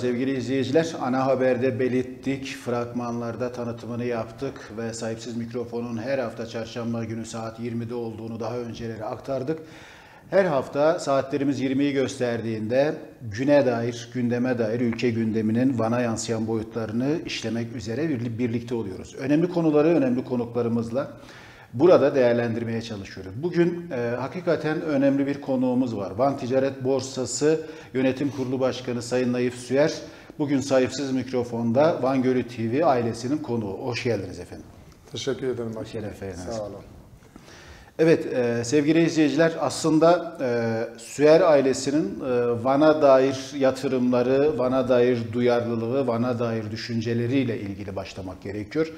sevgili izleyiciler. Ana haberde belirttik, fragmanlarda tanıtımını yaptık ve sahipsiz mikrofonun her hafta çarşamba günü saat 20'de olduğunu daha önceleri aktardık. Her hafta saatlerimiz 20'yi gösterdiğinde güne dair, gündeme dair ülke gündeminin bana yansıyan boyutlarını işlemek üzere birlikte oluyoruz. Önemli konuları önemli konuklarımızla burada değerlendirmeye çalışıyoruz. Bugün e, hakikaten önemli bir konuğumuz var. Van Ticaret Borsası Yönetim Kurulu Başkanı Sayın Naif Süer. Bugün sahipsiz mikrofonda Van Gölü TV ailesinin konuğu. Hoş geldiniz efendim. Teşekkür ederim. Şeref verdiniz. Sağ olun. Evet e, sevgili izleyiciler aslında e, Süer ailesinin e, Van'a dair yatırımları, Van'a dair duyarlılığı, Van'a dair düşünceleriyle ilgili başlamak gerekiyor.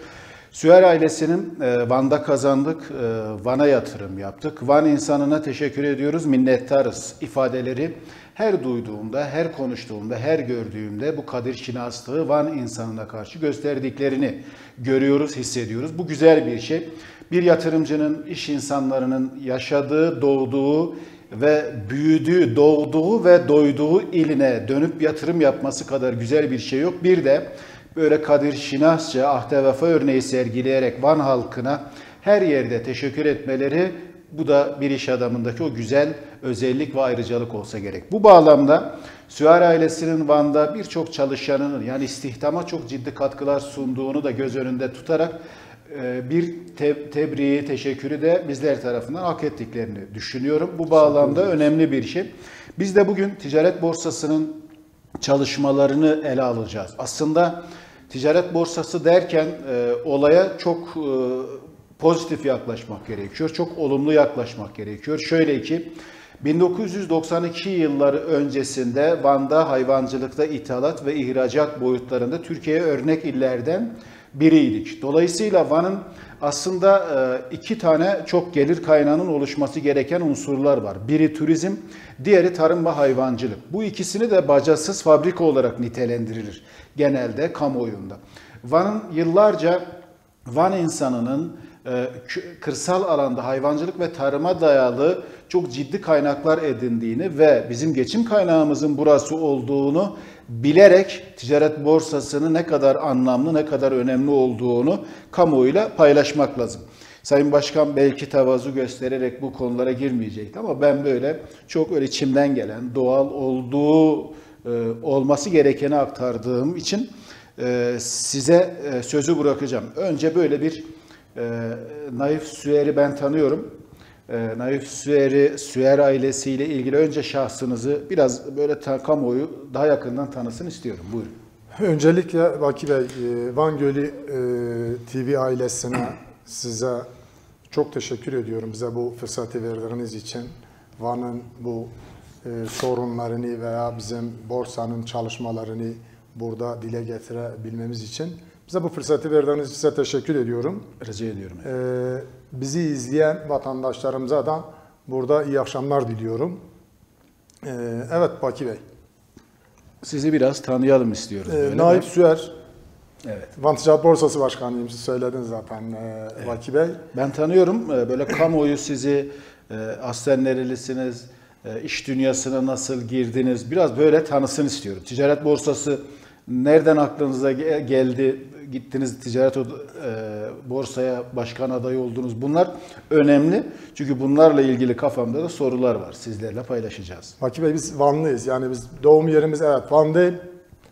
Süer ailesinin e, Van'da kazandık, e, Van'a yatırım yaptık. Van insanına teşekkür ediyoruz, minnettarız ifadeleri her duyduğumda, her konuştuğumda, her gördüğümde bu kadir şinaslığı Van insanına karşı gösterdiklerini görüyoruz, hissediyoruz. Bu güzel bir şey. Bir yatırımcının, iş insanlarının yaşadığı, doğduğu ve büyüdüğü, doğduğu ve doyduğu iline dönüp yatırım yapması kadar güzel bir şey yok. Bir de böyle Kadir Şinasça ahde vefa örneği sergileyerek Van halkına her yerde teşekkür etmeleri bu da bir iş adamındaki o güzel özellik ve ayrıcalık olsa gerek. Bu bağlamda Süar ailesinin Van'da birçok çalışanının yani istihdama çok ciddi katkılar sunduğunu da göz önünde tutarak e, bir te- tebriği, teşekkürü de bizler tarafından hak ettiklerini düşünüyorum. Bu bağlamda önemli bir şey. Biz de bugün ticaret borsasının çalışmalarını ele alacağız. Aslında ticaret borsası derken e, olaya çok e, pozitif yaklaşmak gerekiyor. Çok olumlu yaklaşmak gerekiyor. Şöyle ki 1992 yılları öncesinde Van'da hayvancılıkta ithalat ve ihracat boyutlarında Türkiye'ye örnek illerden biriydik. Dolayısıyla Van'ın aslında e, iki tane çok gelir kaynağının oluşması gereken unsurlar var. Biri turizm, diğeri tarım ve hayvancılık. Bu ikisini de bacasız fabrika olarak nitelendirilir genelde kamuoyunda. Van'ın yıllarca Van insanının e, kırsal alanda hayvancılık ve tarıma dayalı çok ciddi kaynaklar edindiğini ve bizim geçim kaynağımızın burası olduğunu bilerek ticaret borsasını ne kadar anlamlı, ne kadar önemli olduğunu kamuoyuyla paylaşmak lazım. Sayın Başkan belki tavazu göstererek bu konulara girmeyecekti ama ben böyle çok öyle içimden gelen, doğal olduğu olması gerekeni aktardığım için e, size e, sözü bırakacağım. Önce böyle bir Naif Süer'i ben tanıyorum. Naif Süer'i, Süer ailesiyle ilgili önce şahsınızı biraz böyle kamuoyu daha yakından tanısın istiyorum. Buyurun. Öncelikle Vaki Bey, Van Gölü TV ailesine size çok teşekkür ediyorum bize bu fırsatı verdiğiniz için. Van'ın bu sorunlarını veya bizim borsanın çalışmalarını burada dile getirebilmemiz için bize bu fırsatı verdiğiniz için size teşekkür ediyorum. Rica ediyorum. Ee, bizi izleyen vatandaşlarımıza da burada iyi akşamlar diliyorum. Ee, evet Baki Bey. Sizi biraz tanıyalım istiyoruz. Ee, Naip Süer. Evet. Van Ticaret Borsası Başkanıyım. Siz söylediniz zaten e, evet. Baki Bey. Ben tanıyorum. Böyle kamuoyu sizi e, aslen nerelisiniz, e, iş dünyasına nasıl girdiniz biraz böyle tanısın istiyorum. Ticaret borsası nereden aklınıza geldi? Gittiniz ticaret e, borsaya başkan adayı oldunuz. Bunlar önemli. Çünkü bunlarla ilgili kafamda da sorular var. Sizlerle paylaşacağız. Baki Bey biz Vanlıyız. Yani biz doğum yerimiz evet Van değil.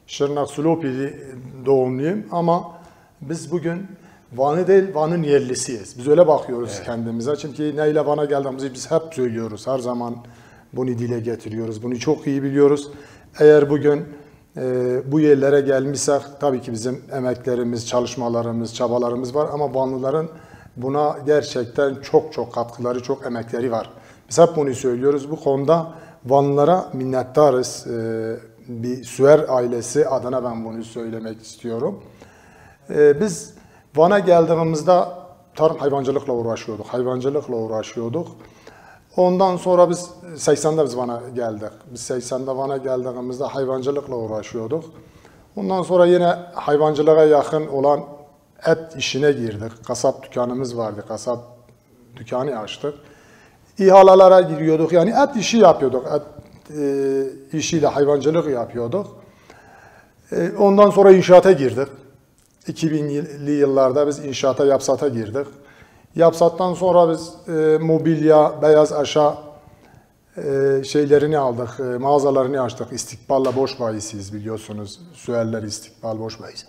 Şırnak Sulopili doğumluyum ama biz bugün Van'ı değil Van'ın yerlisiyiz. Biz öyle bakıyoruz evet. kendimize. Çünkü neyle Van'a geldiğimizi biz hep söylüyoruz. Her zaman bunu dile getiriyoruz. Bunu çok iyi biliyoruz. Eğer bugün e, bu yerlere gelmişsek tabii ki bizim emeklerimiz, çalışmalarımız, çabalarımız var ama Vanlıların buna gerçekten çok çok katkıları, çok emekleri var. Biz hep bunu söylüyoruz. Bu konuda Vanlılara minnettarız. E, bir Süer ailesi adına ben bunu söylemek istiyorum. E, biz Van'a geldiğimizde tarım hayvancılıkla uğraşıyorduk. Hayvancılıkla uğraşıyorduk. Ondan sonra biz 80'de biz Van'a geldik. Biz 80'de Van'a geldiğimizde hayvancılıkla uğraşıyorduk. Ondan sonra yine hayvancılığa yakın olan et işine girdik. Kasap dükkanımız vardı. Kasap dükkanı açtık. İhalalara giriyorduk. Yani et işi yapıyorduk. Et e, işiyle hayvancılık yapıyorduk. E, ondan sonra inşaata girdik. 2000'li yıllarda biz inşaata, yapsata girdik. Yapsattan sonra biz e, mobilya, beyaz aşağı e, şeylerini aldık, e, mağazalarını açtık. İstikballa boş bayisiyiz biliyorsunuz. Süerler istikbal boş bayisi,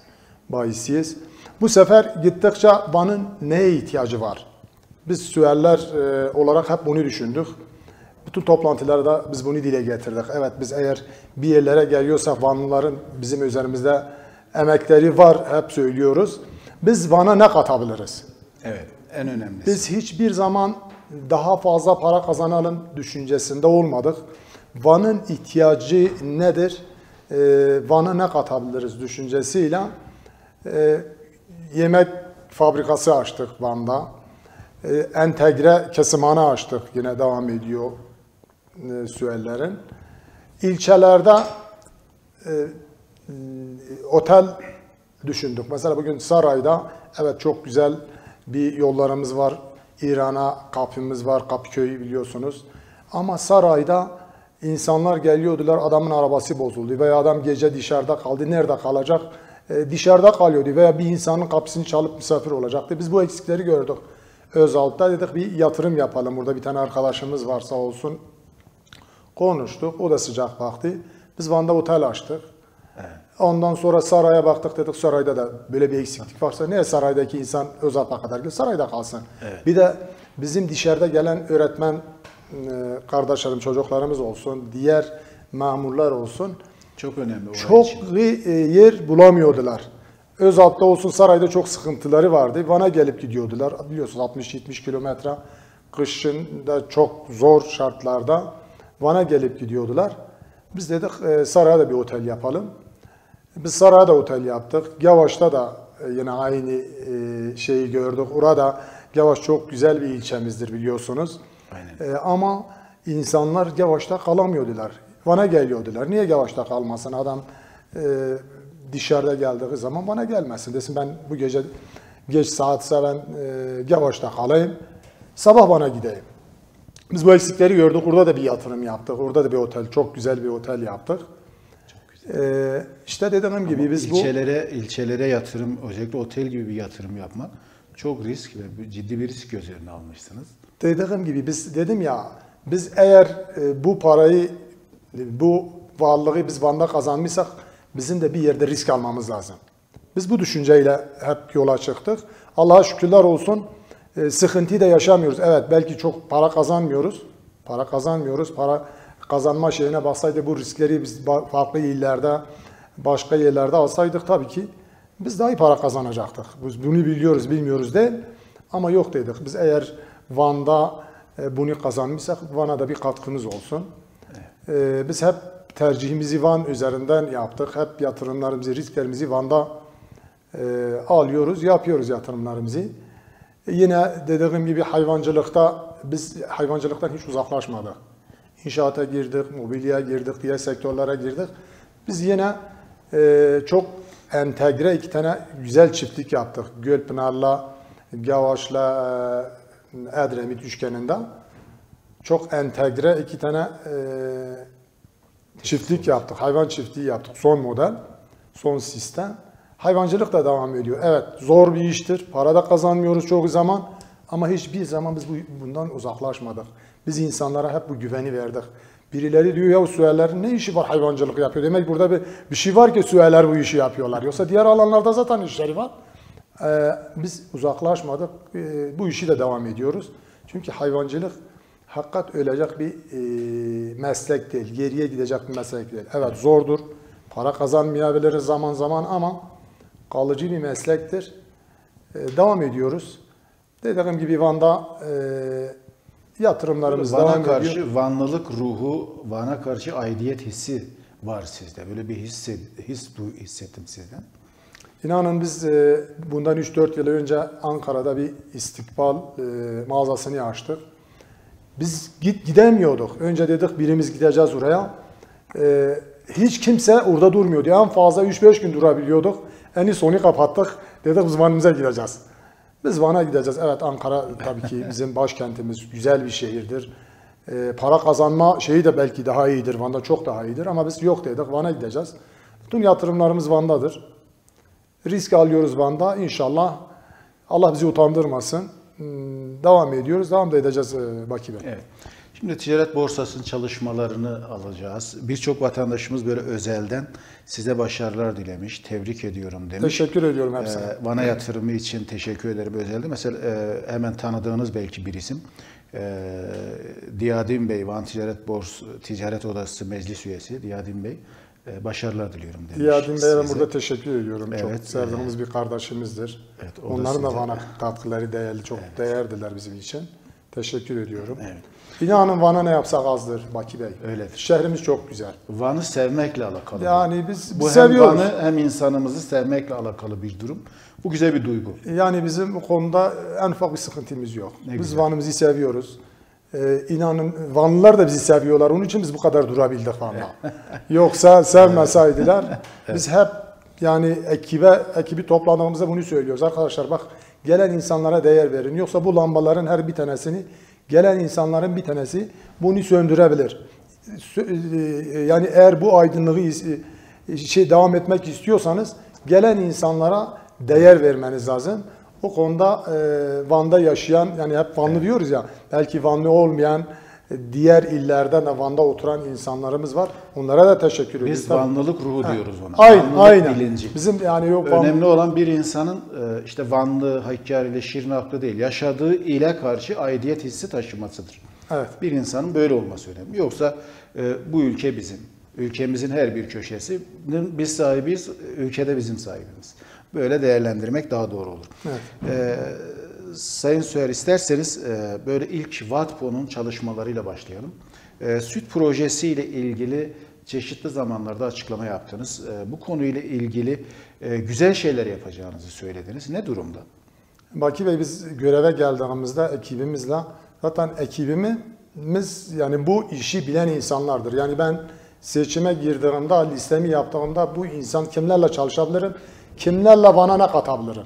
bayisiyiz. Bu sefer gittikçe Van'ın neye ihtiyacı var? Biz Süerler e, olarak hep bunu düşündük. Bütün toplantılarda biz bunu dile getirdik. Evet biz eğer bir yerlere geliyorsak Vanlıların bizim üzerimizde emekleri var hep söylüyoruz. Biz Van'a ne katabiliriz? Evet, en önemlisi. Biz hiçbir zaman daha fazla para kazanalım düşüncesinde olmadık. Van'ın ihtiyacı nedir? Ee, Van'a ne katabiliriz düşüncesiyle e, yemek fabrikası açtık Van'da. E, entegre kesimhane açtık. Yine devam ediyor e, Süellerin. İlçelerde e, otel düşündük. Mesela bugün Saray'da evet çok güzel bir yollarımız var. İran'a kapımız var. Kapıköy'ü biliyorsunuz. Ama Saray'da insanlar geliyordular. Adamın arabası bozuldu veya adam gece dışarıda kaldı. Nerede kalacak? E, dışarıda kalıyordu veya bir insanın kapısını çalıp misafir olacaktı. Biz bu eksikleri gördük. Özalt'ta dedik bir yatırım yapalım. Burada bir tane arkadaşımız var sağ olsun. Konuştuk. O da sıcak baktı. Biz Van'da otel açtık. Ondan sonra saraya baktık dedik sarayda da böyle bir eksiklik varsa niye saraydaki insan Özalp'a kadar gidiyor sarayda kalsın. Bir de bizim dışarıda gelen öğretmen e, kardeşlerim çocuklarımız olsun diğer memurlar olsun Çok önemli. çok için. e, yer bulamıyordular. Özalp'ta olsun sarayda çok sıkıntıları vardı. Van'a gelip gidiyordular. Biliyorsunuz 60-70 kilometre kışın da çok zor şartlarda Van'a gelip gidiyordular. Biz dedik e, saraya da bir otel yapalım. Biz saraya da otel yaptık. Yavaş'ta da e, yine aynı e, şeyi gördük. Orada Yavaş çok güzel bir ilçemizdir biliyorsunuz. Aynen. E, ama insanlar Yavaş'ta kalamıyordular. Van'a geliyordular. Niye Yavaş'ta kalmasın? Adam dışarıda geldiği zaman bana gelmesin. Desin ben bu gece geç saatse ben e, Yavaş'ta kalayım. Sabah bana gideyim. Biz bu eksikleri gördük. Orada da bir yatırım yaptık. Orada da bir otel, çok güzel bir otel yaptık. Ee, işte dediğim gibi biz bu ilçelere, ilçelere yatırım, özellikle otel gibi bir yatırım yapmak çok risk ve ciddi bir risk göz önüne almışsınız. dediğim gibi biz dedim ya biz eğer e, bu parayı bu varlığı biz Van'da kazanmışsak bizim de bir yerde risk almamız lazım. Biz bu düşünceyle hep yola çıktık. Allah'a şükürler olsun e, sıkıntıyı da yaşamıyoruz. Evet belki çok para kazanmıyoruz. Para kazanmıyoruz. Para kazanma şeyine baksaydı bu riskleri biz farklı illerde, başka yerlerde alsaydık tabii ki biz daha iyi para kazanacaktık. Biz bunu biliyoruz, bilmiyoruz değil. Ama yok dedik. Biz eğer Van'da e, bunu kazanmışsak Van'a da bir katkımız olsun. E, Biz hep tercihimizi Van üzerinden yaptık. Hep yatırımlarımızı, risklerimizi Van'da e, alıyoruz, yapıyoruz yatırımlarımızı. Yine dediğim gibi hayvancılıkta biz hayvancılıktan hiç uzaklaşmadık. İnşaata girdik, mobilya girdik, diğer sektörlere girdik. Biz yine e, çok entegre iki tane güzel çiftlik yaptık. Gölpınar'la, Gavaş'la e, Edremit üçgeninde. Çok entegre iki tane e, çiftlik yaptık. Hayvan çiftliği yaptık. Son model, son sistem. Hayvancılık da devam ediyor. Evet zor bir iştir. Para da kazanmıyoruz çoğu zaman. Ama hiçbir zaman biz bu- bundan uzaklaşmadık. Biz insanlara hep bu güveni verdik. Birileri diyor ya Süerlerin ne işi var hayvancılık yapıyor. Demek burada bir, bir şey var ki Süerler bu işi yapıyorlar. Yoksa diğer alanlarda zaten işleri var. Ee, biz uzaklaşmadık. Ee, bu işi de devam ediyoruz. Çünkü hayvancılık hakikat ölecek bir e, meslek değil. Geriye gidecek bir meslek değil. Evet zordur. Para kazanmayabiliriz zaman zaman ama kalıcı bir meslektir. E, devam ediyoruz. Dediğim gibi Van'da e, yatırımlarımız Van'a karşı ediyor. Vanlılık ruhu, Van'a karşı aidiyet hissi var sizde. Böyle bir his, his du- hissettim sizden. İnanın biz e, bundan 3-4 yıl önce Ankara'da bir istikbal e, mağazasını açtık. Biz git gidemiyorduk. Önce dedik birimiz gideceğiz oraya. E, hiç kimse orada durmuyordu. En fazla 3-5 gün durabiliyorduk. En sonu kapattık. Dedik biz Van'ımıza gideceğiz. Biz Van'a gideceğiz. Evet Ankara tabii ki bizim başkentimiz. Güzel bir şehirdir. E, para kazanma şeyi de belki daha iyidir. Van'da çok daha iyidir. Ama biz yok dedik. Van'a gideceğiz. Bütün yatırımlarımız Van'dadır. Risk alıyoruz Van'da. İnşallah Allah bizi utandırmasın. Hmm, Devam ediyoruz. Devam da edeceğiz e, Bey. Evet. Şimdi ticaret borsasının çalışmalarını alacağız. Birçok vatandaşımız böyle özelden size başarılar dilemiş. Tebrik ediyorum demiş. Teşekkür ediyorum hepsine. Ee, Van'a yatırımı için teşekkür ederim özelde. Mesela e, hemen tanıdığınız belki bir isim. E, Diyadim Bey, Van Ticaret Bors Ticaret Odası Meclis Üyesi Diyadim Bey. e, başarılar diliyorum demiş. Diyadin Bey'e ben burada teşekkür ediyorum. çok Evet, sevdiğimiz bir kardeşimizdir. Evet, Onların da Van'a katkıları değerli, çok değerliler bizim için. Teşekkür ediyorum. Evet. İnanın Van'a ne yapsak azdır Baki Bey. Öyledir. Şehrimiz çok güzel. Van'ı sevmekle alakalı. Yani biz, bu biz hem seviyoruz. Van'ı hem insanımızı sevmekle alakalı bir durum. Bu güzel bir duygu. Yani bizim bu konuda en ufak bir sıkıntımız yok. Ne biz. Van'ımızı seviyoruz. Ee, inanın Vanlılar da bizi seviyorlar. Onun için biz bu kadar durabildik Van'da. Yoksa sevmeseydiler biz hep yani ekibe ekibi topladığımızda bunu söylüyoruz. Arkadaşlar bak gelen insanlara değer verin. Yoksa bu lambaların her bir tanesini gelen insanların bir tanesi bunu söndürebilir. Sö- e, Yani eğer bu aydınlığı e, şey devam etmek istiyorsanız gelen insanlara değer vermeniz lazım. O konuda e, Van'da yaşayan yani hep Vanlı diyoruz ya belki Vanlı olmayan e, diğer illerden de Van'da oturan insanlarımız var. Onlara da teşekkür ediyoruz. Biz. Vanlılık ruhu diyoruz ona. Aynen, Vanlılık aynen. bilinci. Bizim yani yok Van- Önemli olan bir insanın e, işte Vanlı, Hakkari, Şırnaklı değil, yaşadığı ile karşı aidiyet hissi taşımasıdır. Evet. Bir insanın böyle olması önemli. Yoksa e, bu ülke bizim. Ülkemizin her bir köşesinin biz sahibiyiz, ülkede bizim sahibimiz. Böyle değerlendirmek daha doğru olur. Evet. E, Sayın Süer isterseniz e, böyle ilk Vatpo'nun çalışmalarıyla başlayalım. E, süt projesiyle ilgili çeşitli zamanlarda açıklama yaptınız. E, bu konuyla ilgili e, güzel şeyler yapacağınızı söylediniz. Ne durumda? Baki Bey biz göreve geldiğimizde ekibimizle zaten ekibimiz yani bu işi bilen insanlardır. Yani ben seçime girdiğimde, listemi yaptığımda bu insan kimlerle çalışabilirim, kimlerle bana ne katabilirim.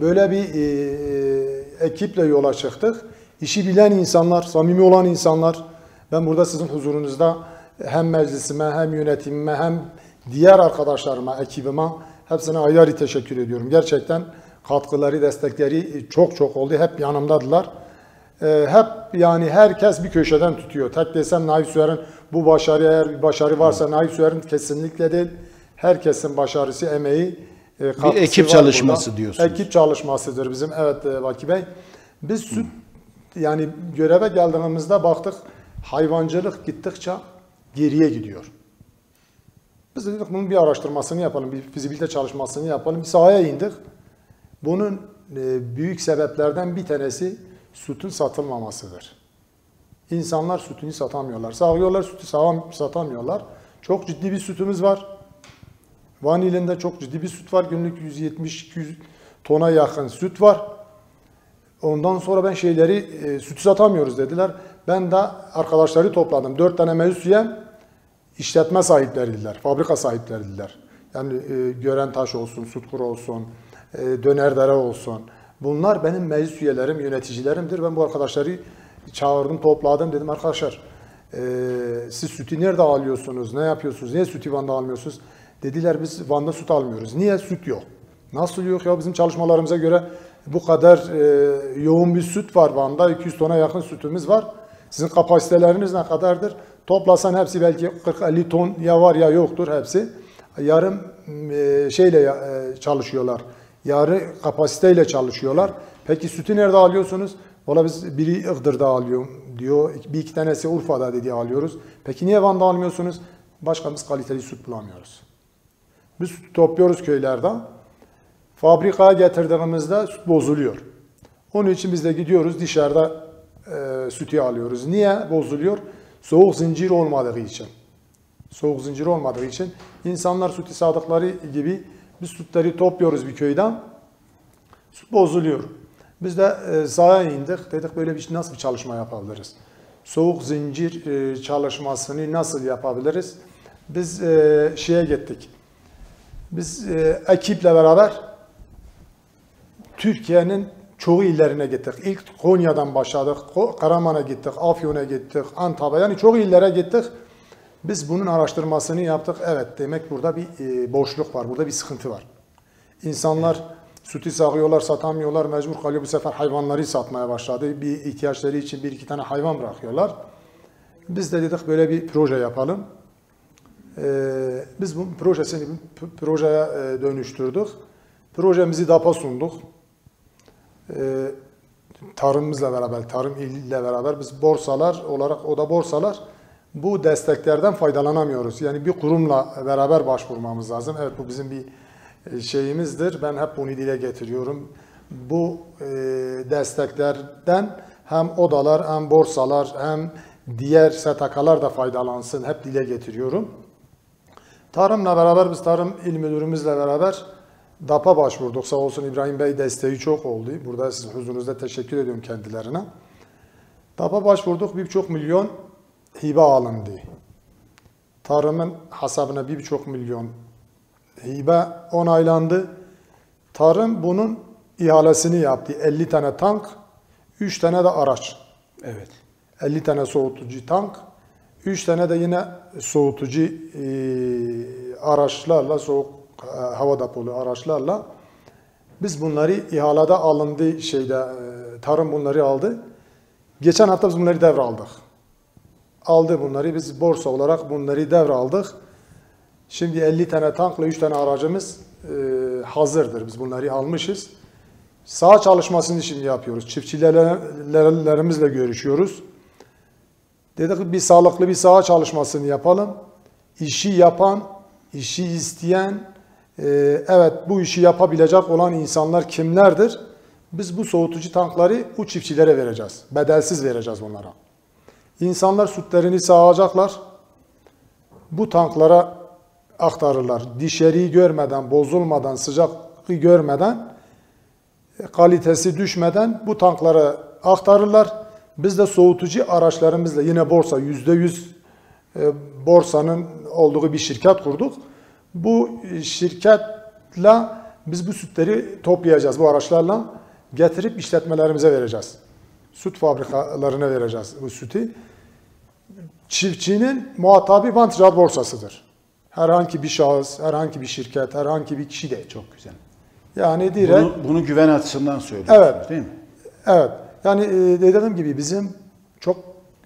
Böyle bir e, ekiple yola çıktık. İşi bilen insanlar, samimi olan insanlar. Ben burada sizin huzurunuzda hem meclisime hem yönetimime hem diğer arkadaşlarıma, ekibime hepsine ayrı ayrı teşekkür ediyorum. Gerçekten katkıları, destekleri çok çok oldu. Hep yanımdadılar. E, hep yani herkes bir köşeden tutuyor. Tek desem Naif Süer'in bu başarı eğer bir başarı varsa Naif Süer'in kesinlikle değil. Herkesin başarısı, emeği, e, katkısı ekip çalışması burada. diyorsunuz. Ekip çalışmasıdır bizim. Evet e, Vaki Bey. Biz süt yani göreve geldiğimizde baktık hayvancılık gittikçe geriye gidiyor. Biz dedik bunun bir araştırmasını yapalım, bir fizibilite çalışmasını yapalım. Bir sahaya indik. Bunun e, büyük sebeplerden bir tanesi sütün satılmamasıdır. İnsanlar sütünü satamıyorlar. Sağıyorlar sütü satamıyorlar. Çok ciddi bir sütümüz var. Van ilinde çok ciddi bir süt var. Günlük 170-200 tona yakın süt var. Ondan sonra ben şeyleri e, sütü satamıyoruz dediler. Ben de arkadaşları topladım. Dört tane meclis üyem işletme sahipleriydiler. Fabrika sahipleriydiler. Yani e, Gören Taş olsun, Sutkur olsun, e, Dönerdere olsun. Bunlar benim meclis üyelerim, yöneticilerimdir. Ben bu arkadaşları çağırdım, topladım. Dedim arkadaşlar e, siz sütü nerede alıyorsunuz, ne yapıyorsunuz, niye sütü Van'da almıyorsunuz? Dediler biz Van'da süt almıyoruz. Niye? Süt yok. Nasıl yok ya bizim çalışmalarımıza göre bu kadar e, yoğun bir süt var Van'da. 200 tona yakın sütümüz var. Sizin kapasiteleriniz ne kadardır? Toplasan hepsi belki 40-50 ton ya var ya yoktur hepsi. Yarım e, şeyle e, çalışıyorlar. Yarı kapasiteyle çalışıyorlar. Peki sütü nerede alıyorsunuz? Valla biz biri Iğdır'da alıyor diyor. Bir iki tanesi Urfa'da dedi alıyoruz. Peki niye Van'da almıyorsunuz? Başka biz kaliteli süt bulamıyoruz. Biz sütü topluyoruz köylerde. Fabrikaya getirdiğimizde süt bozuluyor. Onun için biz de gidiyoruz dışarıda e, sütü alıyoruz. Niye bozuluyor? Soğuk zincir olmadığı için. Soğuk zincir olmadığı için insanlar sütü sadıkları gibi biz sütleri topluyoruz bir köyden. Süt bozuluyor. Biz de e, sahaya indik. Dedik böyle bir nasıl bir çalışma yapabiliriz? Soğuk zincir e, çalışmasını nasıl yapabiliriz? Biz e, şeye gittik. Biz e, ekiple beraber Türkiye'nin çoğu illerine gittik. İlk Konya'dan başladık. Karaman'a gittik, Afyon'a gittik, Antalya. Yani çoğu illere gittik. Biz bunun araştırmasını yaptık. Evet demek burada bir e, boşluk var, burada bir sıkıntı var. İnsanlar sütü sağıyorlar, satamıyorlar, mecbur kalıyor. Bu sefer hayvanları satmaya başladı. Bir ihtiyaçları için bir iki tane hayvan bırakıyorlar. Biz de dedik böyle bir proje yapalım. Ee, biz bu projesini projeye e, dönüştürdük. Projemizi DAP'a sunduk. Ee, tarımımızla beraber, tarım iliyle beraber biz borsalar olarak, o da borsalar bu desteklerden faydalanamıyoruz. Yani bir kurumla beraber başvurmamız lazım. Evet bu bizim bir e, şeyimizdir. Ben hep bunu dile getiriyorum. Bu e, desteklerden hem odalar hem borsalar hem diğer STK'lar da faydalansın. Hep dile getiriyorum. Tarımla beraber biz tarım il müdürümüzle beraber DAP'a başvurduk. Sağ olsun İbrahim Bey desteği çok oldu. Burada sizin huzurunuzda teşekkür ediyorum kendilerine. DAP'a başvurduk. Bir buçuk milyon hibe alındı. Tarımın hesabına bir buçuk milyon hibe onaylandı. Tarım bunun ihalesini yaptı. 50 tane tank, 3 tane de araç. Evet. 50 tane soğutucu tank, 3 tane de yine soğutucu e, araçlarla, soğuk e, hava depolu araçlarla biz bunları ihalede alındı şeyde e, tarım bunları aldı. Geçen hafta biz bunları devraldık. Aldı bunları biz borsa olarak bunları devraldık. Şimdi 50 tane tankla 3 tane aracımız hazırdır. Biz bunları almışız. Saha çalışmasını şimdi yapıyoruz. Çiftçilerimizle görüşüyoruz. Dedik ki bir sağlıklı bir saha çalışmasını yapalım. İşi yapan, işi isteyen, e, evet bu işi yapabilecek olan insanlar kimlerdir? Biz bu soğutucu tankları bu çiftçilere vereceğiz. Bedelsiz vereceğiz bunlara. İnsanlar sütlerini sağacaklar. Bu tanklara aktarırlar. Dişeriyi görmeden, bozulmadan, sıcaklığı görmeden, e, kalitesi düşmeden bu tanklara aktarırlar. Biz de soğutucu araçlarımızla yine borsa yüzde yüz e, borsanın olduğu bir şirket kurduk. Bu şirketle biz bu sütleri toplayacağız bu araçlarla getirip işletmelerimize vereceğiz. Süt fabrikalarına vereceğiz bu sütü. Çiftçinin muhatabı Van Ticaret Borsası'dır. Herhangi bir şahıs, herhangi bir şirket, herhangi bir kişi değil. Çok güzel. Yani direkt Bunu, bunu güven açısından söylüyorsunuz Evet. değil mi? Evet. Yani e, dediğim gibi bizim çok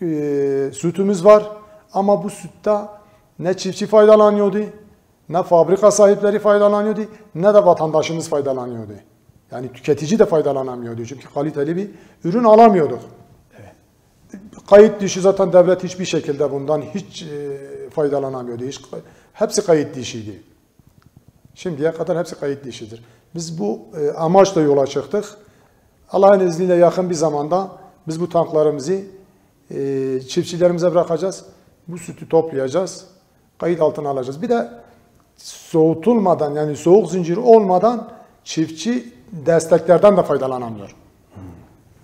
e, sütümüz var ama bu sütte ne çiftçi faydalanıyordu, ne fabrika sahipleri faydalanıyordu, ne de vatandaşımız faydalanıyordu. Yani tüketici de faydalanamıyordu çünkü kaliteli bir ürün alamıyorduk. Kayıt dışı zaten devlet hiçbir şekilde bundan hiç e, faydalanamıyordu. Hiç, hepsi kayıt dışıydı. Şimdiye kadar hepsi kayıt dışıdır. Biz bu e, amaçla yola çıktık. Allah'ın izniyle yakın bir zamanda biz bu tanklarımızı e, çiftçilerimize bırakacağız. Bu sütü toplayacağız. Kayıt altına alacağız. Bir de soğutulmadan yani soğuk zinciri olmadan çiftçi desteklerden de faydalanamıyor.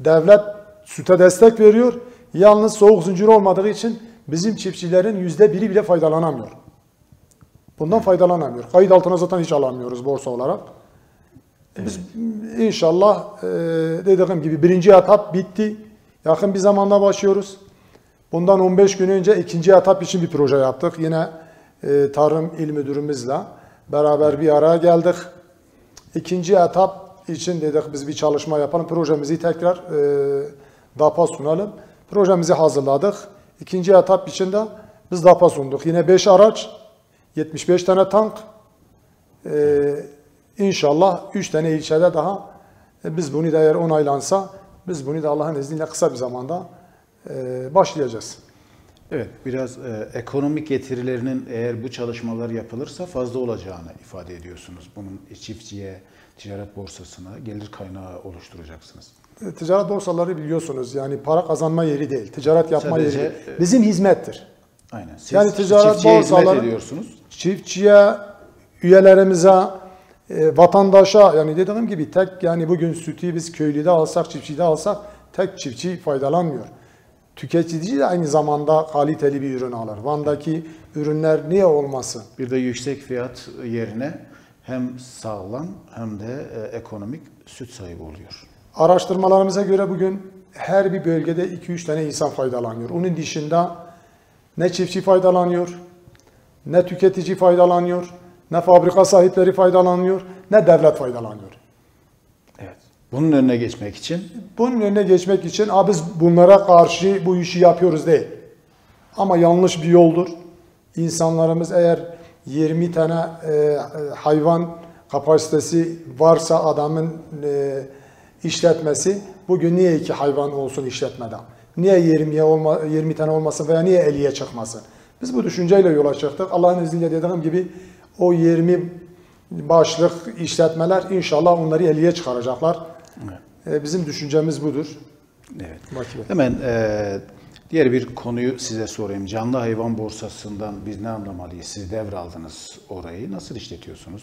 Devlet süte destek veriyor. Yalnız soğuk zincir olmadığı için bizim çiftçilerin yüzde biri bile faydalanamıyor. Bundan faydalanamıyor. Kayıt altına zaten hiç alamıyoruz borsa olarak. Biz inşallah e, dediğim gibi birinci etap bitti. Yakın bir zamanda başlıyoruz. Bundan 15 gün önce ikinci etap için bir proje yaptık. Yine e, Tarım İl Müdürümüzle beraber bir araya geldik. İkinci etap için dedik biz bir çalışma yapalım. Projemizi tekrar e, DAP'a sunalım. Projemizi hazırladık. İkinci etap için de biz DAP'a sunduk. Yine 5 araç, 75 tane tank, ee, inşallah 3 tane ilçede daha e, biz bunu da eğer onaylansa biz bunu da Allah'ın izniyle kısa bir zamanda e, başlayacağız. Evet, biraz e, ekonomik getirilerinin eğer bu çalışmalar yapılırsa fazla olacağını ifade ediyorsunuz. Bunun çiftçiye, ticaret borsasına gelir kaynağı oluşturacaksınız. E, Ticaret borsaları biliyorsunuz yani para kazanma yeri değil, ticaret yapma Sadece, yeri. e, Bizim hizmettir. Aynen. Siz Yani ticaret çiftçiye hizmet borsaları- ediyorsunuz. Çiftçiye, üyelerimize, e, vatandaşa yani dediğim gibi tek yani bugün sütü biz köylüde alsak, çiftçide alsak tek çiftçi faydalanmıyor. Tüketici de aynı zamanda kaliteli bir ürün alır. Van'daki ürünler niye olmasın? Bir de yüksek fiyat yerine hem sağlam hem de e, ekonomik süt sahibi oluyor. Araştırmalarımıza göre bugün her bir bölgede 2-3 tane insan faydalanıyor. Onun dışında ne çiftçi faydalanıyor, ne tüketici faydalanıyor, ne fabrika sahipleri faydalanıyor, ne devlet faydalanıyor. Evet. Bunun önüne geçmek için Bunun önüne geçmek için "Aa, biz bunlara karşı bu işi yapıyoruz değil. Ama yanlış bir yoldur. İnsanlarımız eğer 20 tane e, hayvan kapasitesi varsa adamın e, işletmesi bugün niye iki hayvan olsun işletmede? Niye 20'ye olma, 20 tane olmasın veya niye 50'ye çıkmasın? Biz bu düşünceyle yola çıktık. Allah'ın izniyle dediğim gibi o 20 başlık işletmeler inşallah onları 50'ye çıkaracaklar. E, Bizim düşüncemiz budur. evet. Bey. Hemen e, diğer bir konuyu size sorayım. Canlı hayvan borsasından biz ne anlamalıyız? Siz devraldınız orayı. Nasıl işletiyorsunuz?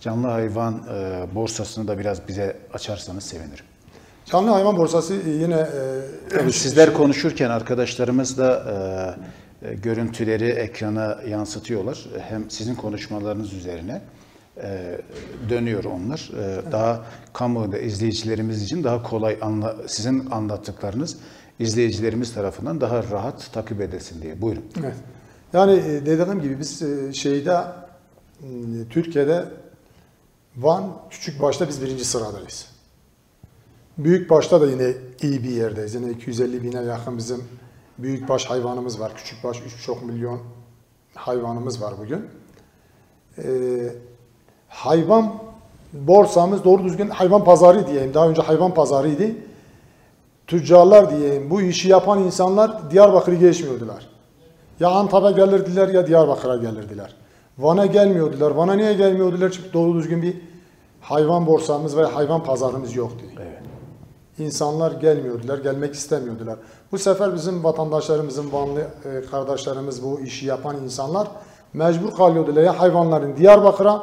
Canlı hayvan e, borsasını da biraz bize açarsanız sevinirim. Canlı hayvan borsası yine e, Tabii sizler konuşurken arkadaşlarımız da e, görüntüleri ekrana yansıtıyorlar. Hem sizin konuşmalarınız üzerine e, dönüyor onlar. E, daha kamuoyunda izleyicilerimiz için daha kolay anla, sizin anlattıklarınız izleyicilerimiz tarafından daha rahat takip edesin diye. Buyurun. Evet. Yani e, dediğim gibi biz e, şeyde Türkiye'de Van küçük başta biz birinci sıradayız. Büyük başta da yine iyi bir yerdeyiz. Yine 250 bine yakın bizim büyük baş hayvanımız var. Küçük baş 3,5 milyon hayvanımız var bugün. Ee, hayvan borsamız doğru düzgün hayvan pazarı diyeyim. Daha önce hayvan pazarıydı. Tüccarlar diyeyim. Bu işi yapan insanlar Diyarbakır'ı geçmiyordular. Ya Antep'e gelirdiler ya Diyarbakır'a gelirdiler. Van'a gelmiyordular. Van'a niye gelmiyordular? Çünkü doğru düzgün bir hayvan borsamız ve hayvan pazarımız yoktu. Evet. İnsanlar gelmiyordular, gelmek istemiyordular. Bu sefer bizim vatandaşlarımızın, Vanlı e, kardeşlerimiz, bu işi yapan insanlar mecbur kalıyordular ya hayvanların Diyarbakır'a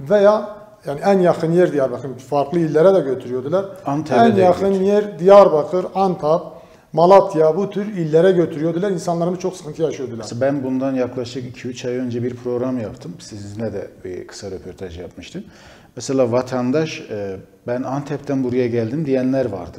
veya yani en yakın yer Diyarbakır, farklı illere de götürüyordular. Antep'e en yakın götür- yer Diyarbakır, Antep, Malatya bu tür illere götürüyordular. İnsanlarımız çok sıkıntı yaşıyordular. Ben bundan yaklaşık 2-3 ay önce bir program yaptım. Sizinle de bir kısa röportaj yapmıştım. Mesela vatandaş e, ben Antep'ten buraya geldim diyenler vardı.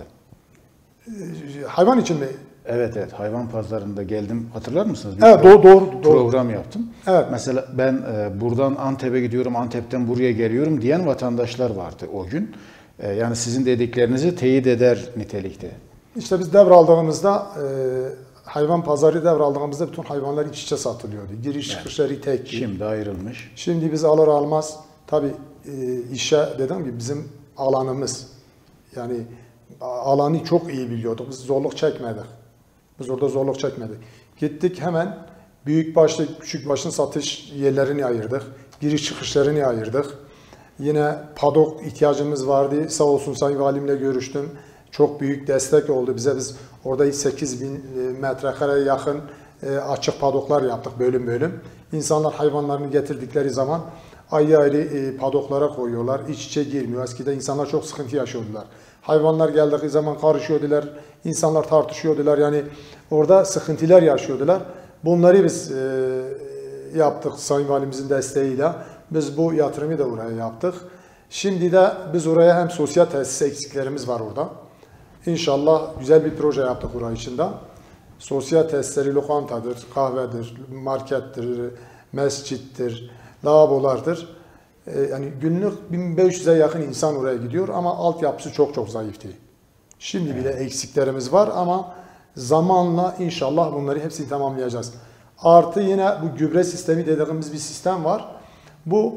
Hayvan için mi? Evet evet hayvan pazarında geldim. Hatırlar mısınız? Bir Evet doğru doğru. doğru. program yaptım. Evet. Mesela ben e, buradan Antep'e gidiyorum, Antep'ten buraya geliyorum diyen vatandaşlar vardı o gün. E, yani sizin dediklerinizi teyit eder nitelikte. İşte biz devraldığımızda e, hayvan pazarı devraldığımızda bütün hayvanlar iç içe satılıyordu. Giriş çıkışları tek. Şimdi ayrılmış. Şimdi biz alır almaz tabi işe dediğim gibi bizim alanımız yani alanı çok iyi biliyorduk. Biz zorluk çekmedik. Biz orada zorluk çekmedik. Gittik hemen büyük başlı küçük başın satış yerlerini ayırdık. Giriş çıkışlarını ayırdık. Yine padok ihtiyacımız vardı. Sağ olsun Sayın Valimle görüştüm. Çok büyük destek oldu bize. Biz orada 8 bin e, metrekareye yakın e, açık padoklar yaptık bölüm bölüm. İnsanlar hayvanlarını getirdikleri zaman ayrı ayrı e, padoklara koyuyorlar. İç içe girmiyor. Eskiden insanlar çok sıkıntı yaşıyordular. Hayvanlar geldiği zaman karışıyordular. insanlar tartışıyordular. Yani orada sıkıntılar yaşıyordular. Bunları biz e, yaptık Sayın Valimizin desteğiyle. Biz bu yatırımı da oraya yaptık. Şimdi de biz oraya hem sosyal tesis eksiklerimiz var orada. İnşallah güzel bir proje yaptık oraya içinde. Sosyal tesisleri lokantadır, kahvedir, markettir, mescittir, lavabolardır. Ee, yani günlük 1500'e yakın insan oraya gidiyor ama altyapısı çok çok zayıftı. Şimdi bile eksiklerimiz var ama zamanla inşallah bunları hepsini tamamlayacağız. Artı yine bu gübre sistemi dediğimiz bir sistem var. Bu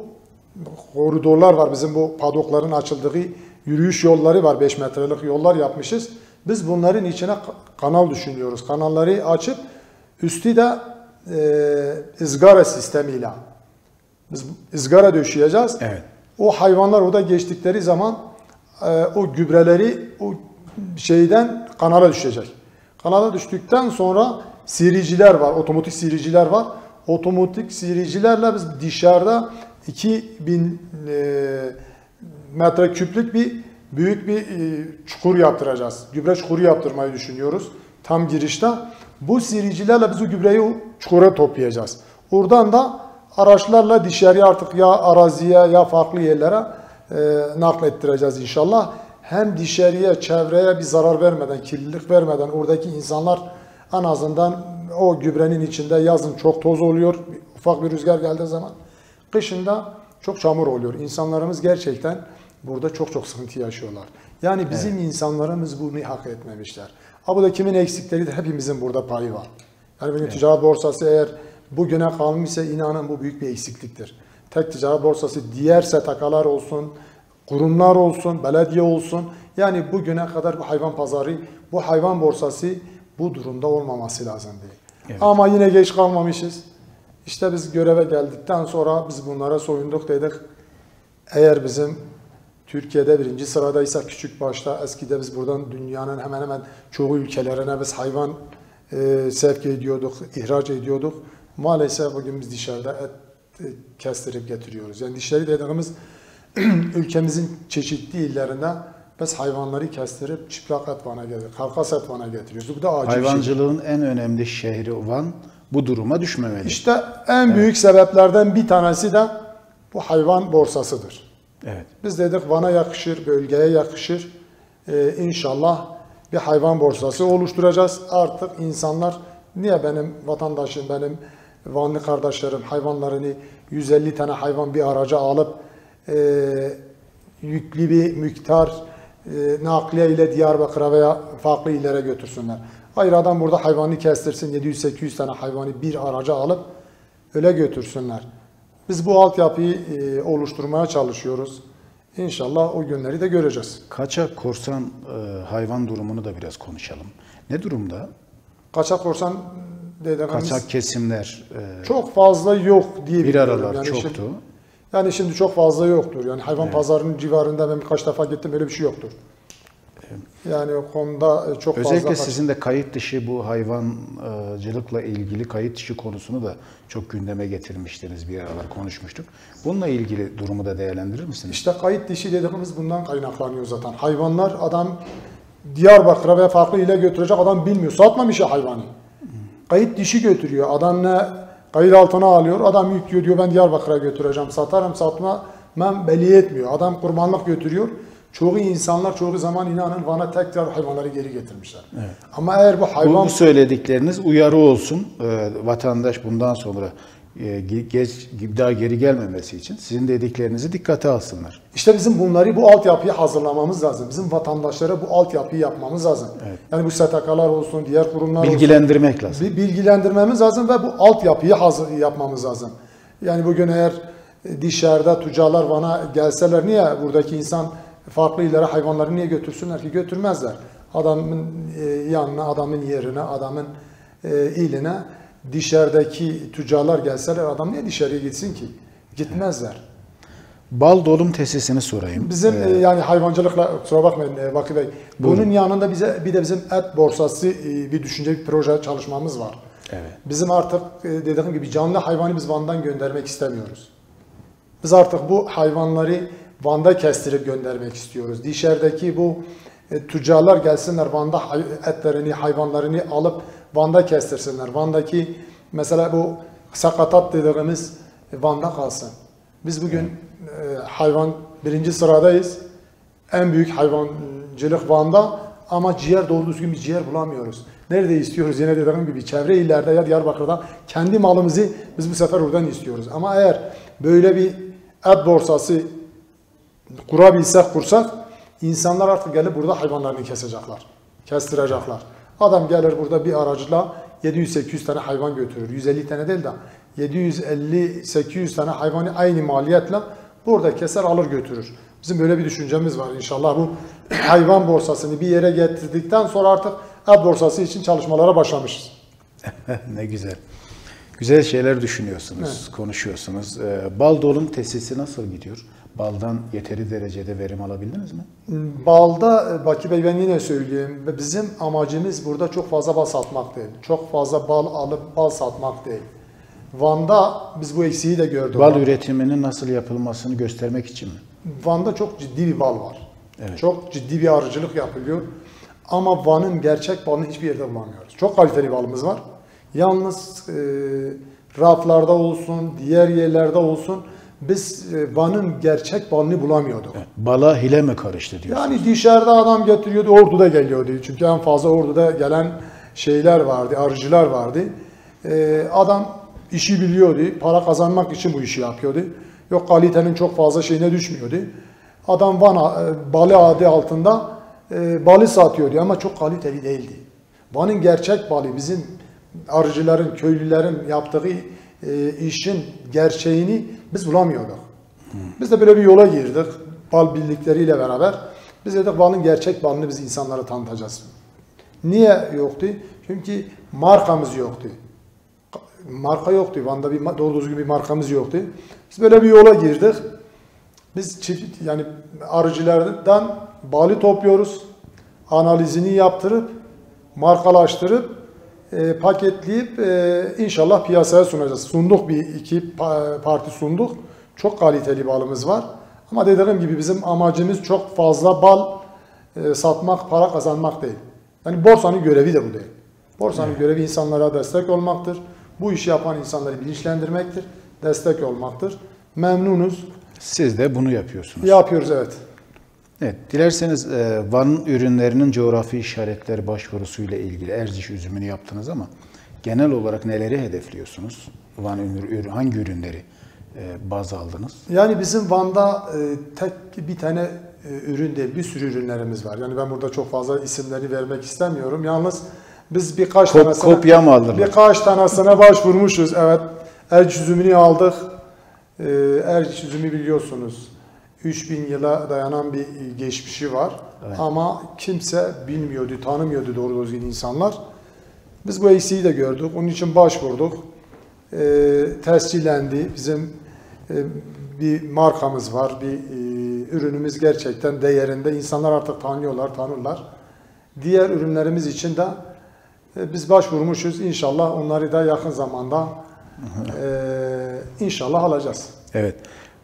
koridorlar var bizim bu padokların açıldığı yürüyüş yolları var 5 metrelik yollar yapmışız. Biz bunların içine ka- kanal düşünüyoruz. Kanalları açıp Üstü de e, ızgara sistemiyle. Biz ızgara döşeyeceğiz. Evet. O hayvanlar orada geçtikleri zaman e, o gübreleri o şeyden kanala düşecek. Kanala düştükten sonra siriciler var, otomatik siriciler var. Otomatik siricilerle biz dışarıda 2000 e, metreküplük bir büyük bir e, çukur yaptıracağız. Gübre çukuru yaptırmayı düşünüyoruz tam girişte. Bu siricilerle biz o gübreyi o çukura toplayacağız. Oradan da araçlarla dışarıya artık ya araziye ya farklı yerlere e, naklettireceğiz inşallah. Hem dışarıya, çevreye bir zarar vermeden, kirlilik vermeden oradaki insanlar en azından o gübrenin içinde yazın çok toz oluyor. Ufak bir rüzgar geldiği zaman. Kışında çok çamur oluyor. İnsanlarımız gerçekten burada çok çok sıkıntı yaşıyorlar. Yani bizim insanlarımız bunu hak etmemişler. Bu da kimin eksikleri hepimizin burada payı var. Yani bugün ticaret borsası eğer bugüne kalmışsa inanın bu büyük bir eksikliktir. Tek ticaret borsası diğer STK'lar olsun, kurumlar olsun, belediye olsun. Yani bugüne kadar bu hayvan pazarı, bu hayvan borsası bu durumda olmaması lazım değil. Evet. Ama yine geç kalmamışız. İşte biz göreve geldikten sonra biz bunlara soyunduk dedik. Eğer bizim Türkiye'de birinci sıradaysa küçük başta eskide biz buradan dünyanın hemen hemen çoğu ülkelerine biz hayvan e, sevk ediyorduk, ihraç ediyorduk. Maalesef bugün biz dışarıda et e, kestirip getiriyoruz. Yani dışarı dediğimiz ülkemizin çeşitli illerinde biz hayvanları kestirip çıplak et bana getiriyoruz, karkas et bana getiriyoruz. Bu da acı bir şey. Hayvancılığın en önemli şehri Van bu duruma düşmemeli. İşte en büyük sebeplerden bir tanesi de bu hayvan borsasıdır. Evet. Biz dedik Van'a yakışır, bölgeye yakışır. Ee, inşallah bir hayvan borsası oluşturacağız. Artık insanlar niye benim vatandaşım, benim Vanlı kardeşlerim hayvanlarını 150 tane hayvan bir araca alıp e, yüklü bir miktar e, nakliye ile Diyarbakır'a veya farklı illere götürsünler. Hayır adam burada hayvanı kestirsin 700-800 tane hayvanı bir araca alıp öyle götürsünler. Biz bu altyapıyı e, oluşturmaya çalışıyoruz. İnşallah o günleri de göreceğiz. Kaçak korsan e, hayvan durumunu da biraz konuşalım. Ne durumda? Kaçak korsan dediğimiz Kaçak kesimler e, çok fazla yok diye bir aralar Yani çoktu. Şimdi, yani şimdi çok fazla yoktur. Yani hayvan pazarının civarında ben birkaç defa gittim öyle bir şey yoktur. Yani o konuda e, çok Özellikle fazla sizin de kayıt dışı bu hayvancılıkla ilgili kayıt dışı konusunu da çok gündeme getirmiştiniz bir aralar konuşmuştuk. Bununla ilgili durumu da değerlendirir misiniz? İşte kayıt dışı dediğimiz bundan kaynaklanıyor zaten. Hayvanlar adam Diyarbakır'a veya farklı ile götürecek adam bilmiyor. Satmamış ya hayvanı. Kayıt dışı götürüyor. Adam ne kayıt altına alıyor. Adam yüklüyor diyor ben Diyarbakır'a götüreceğim. Satarım satma ben belli etmiyor. Adam kurbanlık götürüyor. Çoğu insanlar çoğu zaman inanın Van'a tekrar hayvanları geri getirmişler. Ama eğer bu hayvan bu söyledikleriniz uyarı olsun. E, vatandaş bundan sonra e, ge- geç, daha geri gelmemesi için sizin dediklerinizi dikkate alsınlar. İşte bizim bunları bu altyapıyı hazırlamamız lazım. Bizim vatandaşlara bu altyapıyı yapmamız lazım. Yani bu STK'lar olsun, diğer kurumlar olsun. Bilgilendirmek lazım. Bir bilgilendirmemiz lazım ve bu altyapıyı hazır yapmamız lazım. Yani bugün eğer dışarıda tüccarlar Van'a gelseler niye buradaki insan farklı illere hayvanları niye götürsünler ki? Götürmezler. Adamın e, yanına, adamın yerine, adamın e, iline dışarıdaki tüccarlar gelseler adam niye dışarıya gitsin ki? Gitmezler. Bal dolum tesisini sorayım. Bizim Ee, e, yani hayvancılıkla kusura bakmayın e, Vakı Bey. Bunun yanında bize bir de bizim et borsası e, bir düşünce bir proje çalışmamız var. Evet. Bizim artık dediğim gibi canlı hayvanı biz Van'dan göndermek istemiyoruz. Biz artık bu hayvanları Van'da kestirip göndermek istiyoruz. Dışarıdaki bu tüccarlar gelsinler Van'da etlerini, hayvanlarını alıp Van'da kestirsinler. Van'daki mesela bu sakatat dediğimiz Van'da kalsın. Biz bugün e, hayvan birinci sıradayız. En büyük hayvancılık Van'da ama ciğer doğru düzgün bir ciğer bulamıyoruz. Nerede istiyoruz? Yine dediğim gibi çevre illerde ya Diyarbakır'da kendi malımızı biz bu sefer oradan istiyoruz. Ama eğer böyle bir et borsası kurabilsek kursak insanlar artık gelip burada hayvanlarını kesecekler. Kestirecekler. Adam gelir burada bir aracıyla 700-800 tane hayvan götürür. 150 tane değil de 750-800 tane hayvanı aynı maliyetle burada keser alır götürür. Bizim böyle bir düşüncemiz var inşallah. Bu hayvan borsasını bir yere getirdikten sonra artık et borsası için çalışmalara başlamışız. ne güzel. Güzel şeyler düşünüyorsunuz, konuşuyorsunuz. Ee, bal dolum tesisi nasıl gidiyor? Baldan yeteri derecede verim alabildiniz mi? Balda e, Baki Bey ben yine söyleyeyim. Bizim amacımız burada çok fazla bal satmak değil. Çok fazla bal alıp bal satmak değil. Van'da biz bu eksiği de gördük. Bal üretiminin nasıl yapılmasını göstermek için mi? Van'da çok ciddi bir bal var. Evet. Çok ciddi bir arıcılık yapılıyor. Ama Van'ın gerçek balını hiçbir yerde bulamıyoruz. Çok kaliteli balımız var. Yalnız e, raflarda olsun, diğer yerlerde olsun biz e, Van'ın gerçek balını bulamıyorduk. Bala hile mi karıştı diyor. Yani dışarıda adam getiriyordu, orduda geliyordu. Çünkü en fazla orduda gelen şeyler vardı, arıcılar vardı. Ee, adam işi biliyordu, para kazanmak için bu işi yapıyordu. Yok kalitenin çok fazla şeyine düşmüyordu. Adam Van e, balı adı altında e, balı satıyordu ama çok kaliteli değildi. Van'ın gerçek balı bizim arıcıların, köylülerin yaptığı e, işin gerçeğini biz bulamıyorduk. Biz de böyle bir yola girdik. Bal birlikleriyle beraber. Biz dedik balın gerçek balını biz insanlara tanıtacağız. Niye yoktu? Çünkü markamız yoktu. Marka yoktu. Van'da bir doğru düzgün bir markamız yoktu. Biz böyle bir yola girdik. Biz çift yani arıcılardan balı topluyoruz. Analizini yaptırıp markalaştırıp e, paketleyip e, inşallah piyasaya sunacağız. Sunduk bir iki pa- parti sunduk. Çok kaliteli balımız var. Ama dediğim gibi bizim amacımız çok fazla bal e, satmak, para kazanmak değil. Yani borsanın görevi de bu değil. Borsanın görevi insanlara destek olmaktır. Bu işi yapan insanları bilinçlendirmektir. Destek olmaktır. Memnunuz. Siz de bunu yapıyorsunuz. Yapıyoruz evet. Evet, dilerseniz e, Van ürünlerinin coğrafi işaretleri başvurusuyla ilgili Erciş üzümünü yaptınız ama genel olarak neleri hedefliyorsunuz? Van ürün, hangi ürünleri e, baz aldınız? Yani bizim Van'da e, tek bir tane ürün değil, bir sürü ürünlerimiz var. Yani ben burada çok fazla isimleri vermek istemiyorum. Yalnız biz birkaç Kop- tanesine, kopya mı aldılar? birkaç tanesine başvurmuşuz. Evet, Erciş üzümünü aldık. Erciş üzümü biliyorsunuz. 3000 yıla dayanan bir geçmişi var. Evet. Ama kimse bilmiyordu, tanımıyordu doğru düzgün insanlar. Biz bu eksiği de gördük. Onun için başvurduk. E, tescillendi. Bizim e, bir markamız var. Bir e, ürünümüz gerçekten değerinde. İnsanlar artık tanıyorlar, tanırlar. Diğer ürünlerimiz için de e, biz başvurmuşuz. İnşallah onları da yakın zamanda e, inşallah alacağız. Evet.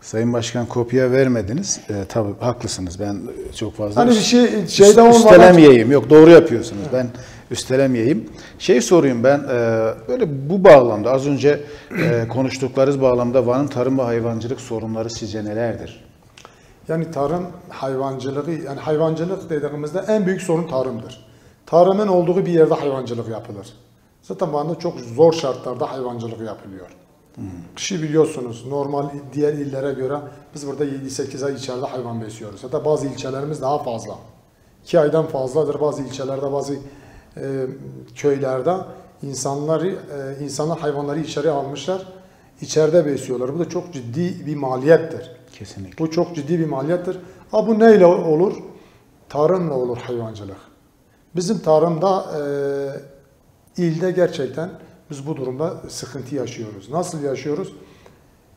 Sayın Başkan kopya vermediniz. E, tabii haklısınız. Ben çok fazla Hani bir üst- şey üst- şeyde olmadan üstelemeyeyim. Yok doğru yapıyorsunuz. Ben üstelemeyeyim. Şey sorayım ben e, böyle bu bağlamda az önce e, konuştuklarınız bağlamda Van'ın tarım ve hayvancılık sorunları sizce nelerdir? Yani tarım hayvancılığı, yani hayvancılık dediğimizde en büyük sorun tarımdır. Tarımın olduğu bir yerde hayvancılık yapılır. Zaten Van'da çok zor şartlarda hayvancılık yapılıyor. Kışı biliyorsunuz normal diğer illere göre biz burada 7-8 ay içeride hayvan besliyoruz. Hatta bazı ilçelerimiz daha fazla. 2 aydan fazladır bazı ilçelerde bazı e, köylerde insanları e, insanlar hayvanları içeri almışlar. içeride besliyorlar. Bu da çok ciddi bir maliyettir. Kesinlikle. Bu çok ciddi bir maliyettir. Ha bu neyle olur? Tarımla olur hayvancılık. Bizim tarımda e, ilde gerçekten biz bu durumda sıkıntı yaşıyoruz. Nasıl yaşıyoruz?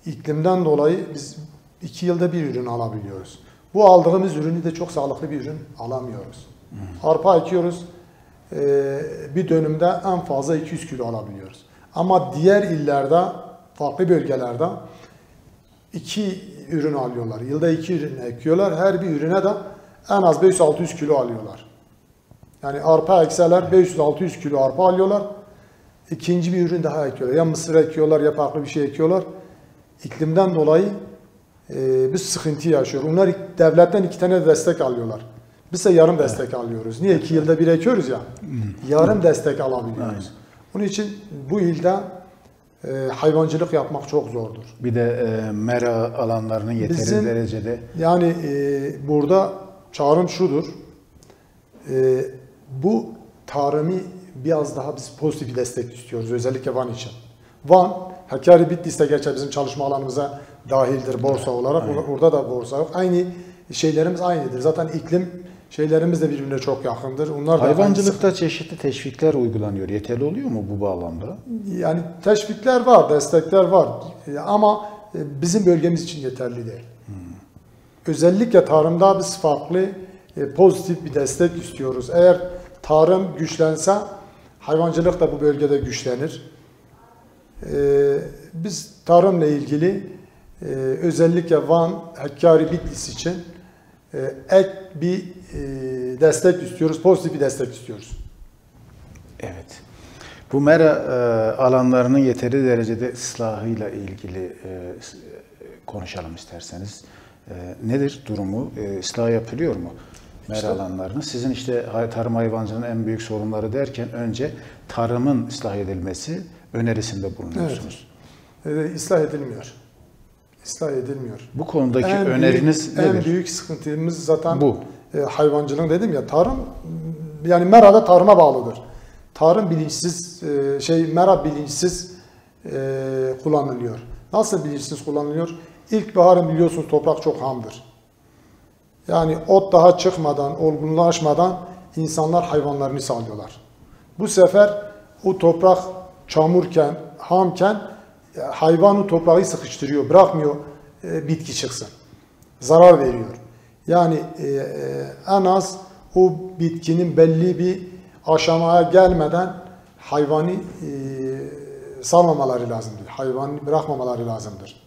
İklimden dolayı biz iki yılda bir ürün alabiliyoruz. Bu aldığımız ürünü de çok sağlıklı bir ürün alamıyoruz. Arpa ekiyoruz. e, bir dönümde en fazla 200 kilo alabiliyoruz. Ama diğer illerde, farklı bölgelerde iki ürün alıyorlar. Yılda iki ürün ekiyorlar. Her bir ürüne de en az 500-600 kilo alıyorlar. Yani arpa ekseler 500-600 kilo arpa alıyorlar. İkinci bir ürün daha ekiyorlar. Ya mısır ekiyorlar ya farklı bir şey ekiyorlar. İklimden dolayı e, biz sıkıntı yaşıyoruz. Onlar devletten iki tane destek alıyorlar. Biz de yarım destek alıyoruz. Niye? iki yılda bir ekiyoruz ya. Yarım destek alabiliyoruz. Onun için bu ilde e, hayvancılık yapmak çok zordur. Bir de e, mera alanlarının yeteri Bizim- derecede Yani e, burada çağrım şudur. E, bu tarımı biraz daha biz pozitif bir destek istiyoruz. Özellikle Van için. Van, Hakkari Bitlis'te gerçi bizim çalışma alanımıza dahildir borsa olarak. Or- Orada da borsa yok. Aynı şeylerimiz aynıdır. Zaten iklim şeylerimiz de birbirine çok yakındır. Onlar da Hayvancılıkta çeşitli teşvikler uygulanıyor. Yeterli oluyor mu bu bağlamda? Yani teşvikler var, destekler var ama e, bizim bölgemiz için yeterli değil. Özellikle tarımda biz farklı e, pozitif bir destek istiyoruz. Eğer tarım güçlense hayvancılık da bu bölgede güçlenir. E, Biz tarımla ilgili e, özellikle Van, Hakkari, Bitlis için e, ek bir e, destek istiyoruz, pozitif bir destek istiyoruz. Evet. Bu mera e, alanlarının yeteri derecede ıslahıyla ilgili konuşalım isterseniz. Nedir durumu? E, ıslah yapılıyor mu mera İşte- alanlarının? Sizin işte tarım hayvancılığının en büyük sorunları derken önce tarımın ıslah edilmesi önerisinde bulunuyorsunuz. E, ıslah edilmiyor. Islah edilmiyor. Bu konudaki En öneriniz büyük, En nedir? büyük sıkıntımız zaten Bu. e, hayvancılığın dedim ya tarım yani merada tarıma bağlıdır. Tarım bilinçsiz e, şey mera bilinçsiz e, kullanılıyor. Nasıl bilinçsiz kullanılıyor? İlkbaharın biliyorsunuz toprak çok hamdır. Yani ot daha çıkmadan, olgunlaşmadan insanlar hayvanlarını salıyorlar. Bu sefer o toprak çamurken, hamken e, hayvan o toprağı sıkıştırıyor, bırakmıyor e, bitki çıksın. Zarar veriyor. Yani e, e, en az o bitkinin belli bir aşamaya gelmeden hayvanı e, salmamaları lazımdır. Hayvanı bırakmamaları lazımdır.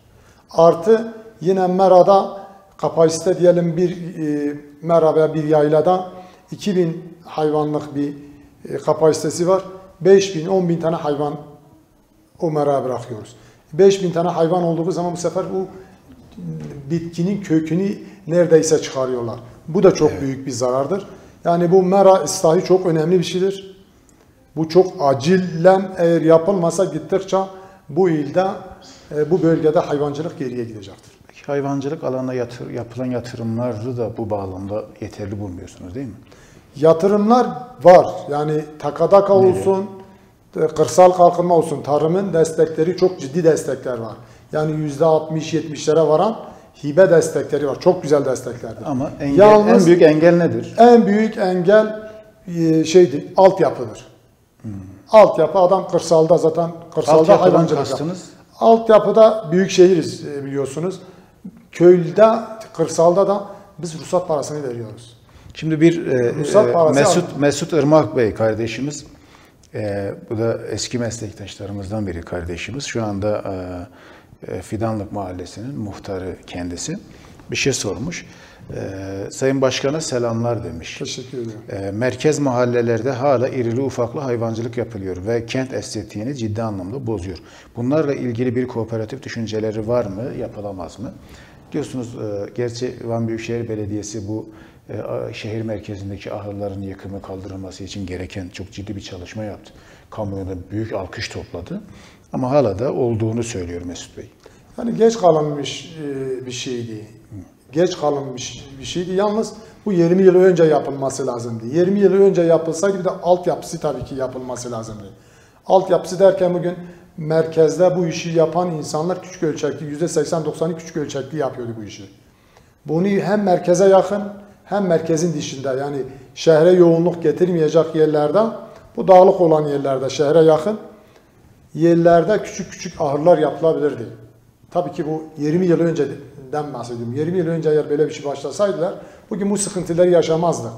Artı yine merada kapasite diyelim bir e, mera veya bir yaylada 2000 hayvanlık bir e, kapasitesi var. 5000 10000 tane hayvan o meraya bırakıyoruz. 5000 tane hayvan olduğu zaman bu sefer bu bitkinin kökünü neredeyse çıkarıyorlar. Bu da çok büyük bir zarardır. Yani bu mera ıslahı çok önemli bir şeydir. Bu çok acilen eğer yapılmasa gittikçe bu ilde, e, bu bölgede hayvancılık geriye gidecektir. Hayvancılık alanına yatır, yapılan yatırımları da bu bağlamda yeterli bulmuyorsunuz değil mi? Yatırımlar var. Yani takadaka olsun, e, kırsal kalkınma olsun, tarımın destekleri çok ciddi destekler var. Yani yüzde 60-70'lere varan hibe destekleri var. Çok güzel desteklerdir. Ama engel, Yalnız- en büyük engel nedir? En büyük engel e, şeydir, altyapıdır. Altyapı adam kırsalda zaten kırsalda Altyapıdan hayvancılık. Altyapıda büyük şehiriz e, biliyorsunuz. Köylüde, kırsalda da biz ruhsat parasını veriyoruz. Şimdi bir e, e, parası Mesut aldım. Mesut Irmak Bey kardeşimiz, e, bu da eski meslektaşlarımızdan biri kardeşimiz. Şu anda e, e, Fidanlık Mahallesi'nin muhtarı kendisi. Bir şey sormuş. E, Sayın Başkan'a selamlar demiş. Teşekkür ederim. E, merkez mahallelerde hala irili ufaklı hayvancılık yapılıyor ve kent estetiğini ciddi anlamda bozuyor. Bunlarla ilgili bir kooperatif düşünceleri var mı, yapılamaz mı? Diyorsunuz, e, gerçi Van Büyükşehir Belediyesi bu e, şehir merkezindeki ahırların yıkımı kaldırılması için gereken çok ciddi bir çalışma yaptı. Kamuoyuna büyük alkış topladı. Ama hala da olduğunu söylüyor Mesut Bey. Yani geç kalınmış e, bir şeydi. Geç kalınmış bir şeydi. Yalnız bu 20 yıl önce yapılması lazımdı. 20 yıl önce yapılsaydı bir de altyapısı tabii ki yapılması lazımdı. Altyapısı derken bugün merkezde bu işi yapan insanlar küçük ölçekli, %80-90'ı küçük ölçekli yapıyordu bu işi. Bunu hem merkeze yakın hem merkezin dışında yani şehre yoğunluk getirmeyecek yerlerde bu dağlık olan yerlerde şehre yakın yerlerde küçük küçük ahırlar yapılabilirdi. Tabii ki bu 20 yıl önceden bahsediyorum. 20 yıl önce eğer böyle bir şey başlasaydılar bugün bu sıkıntıları yaşamazdı.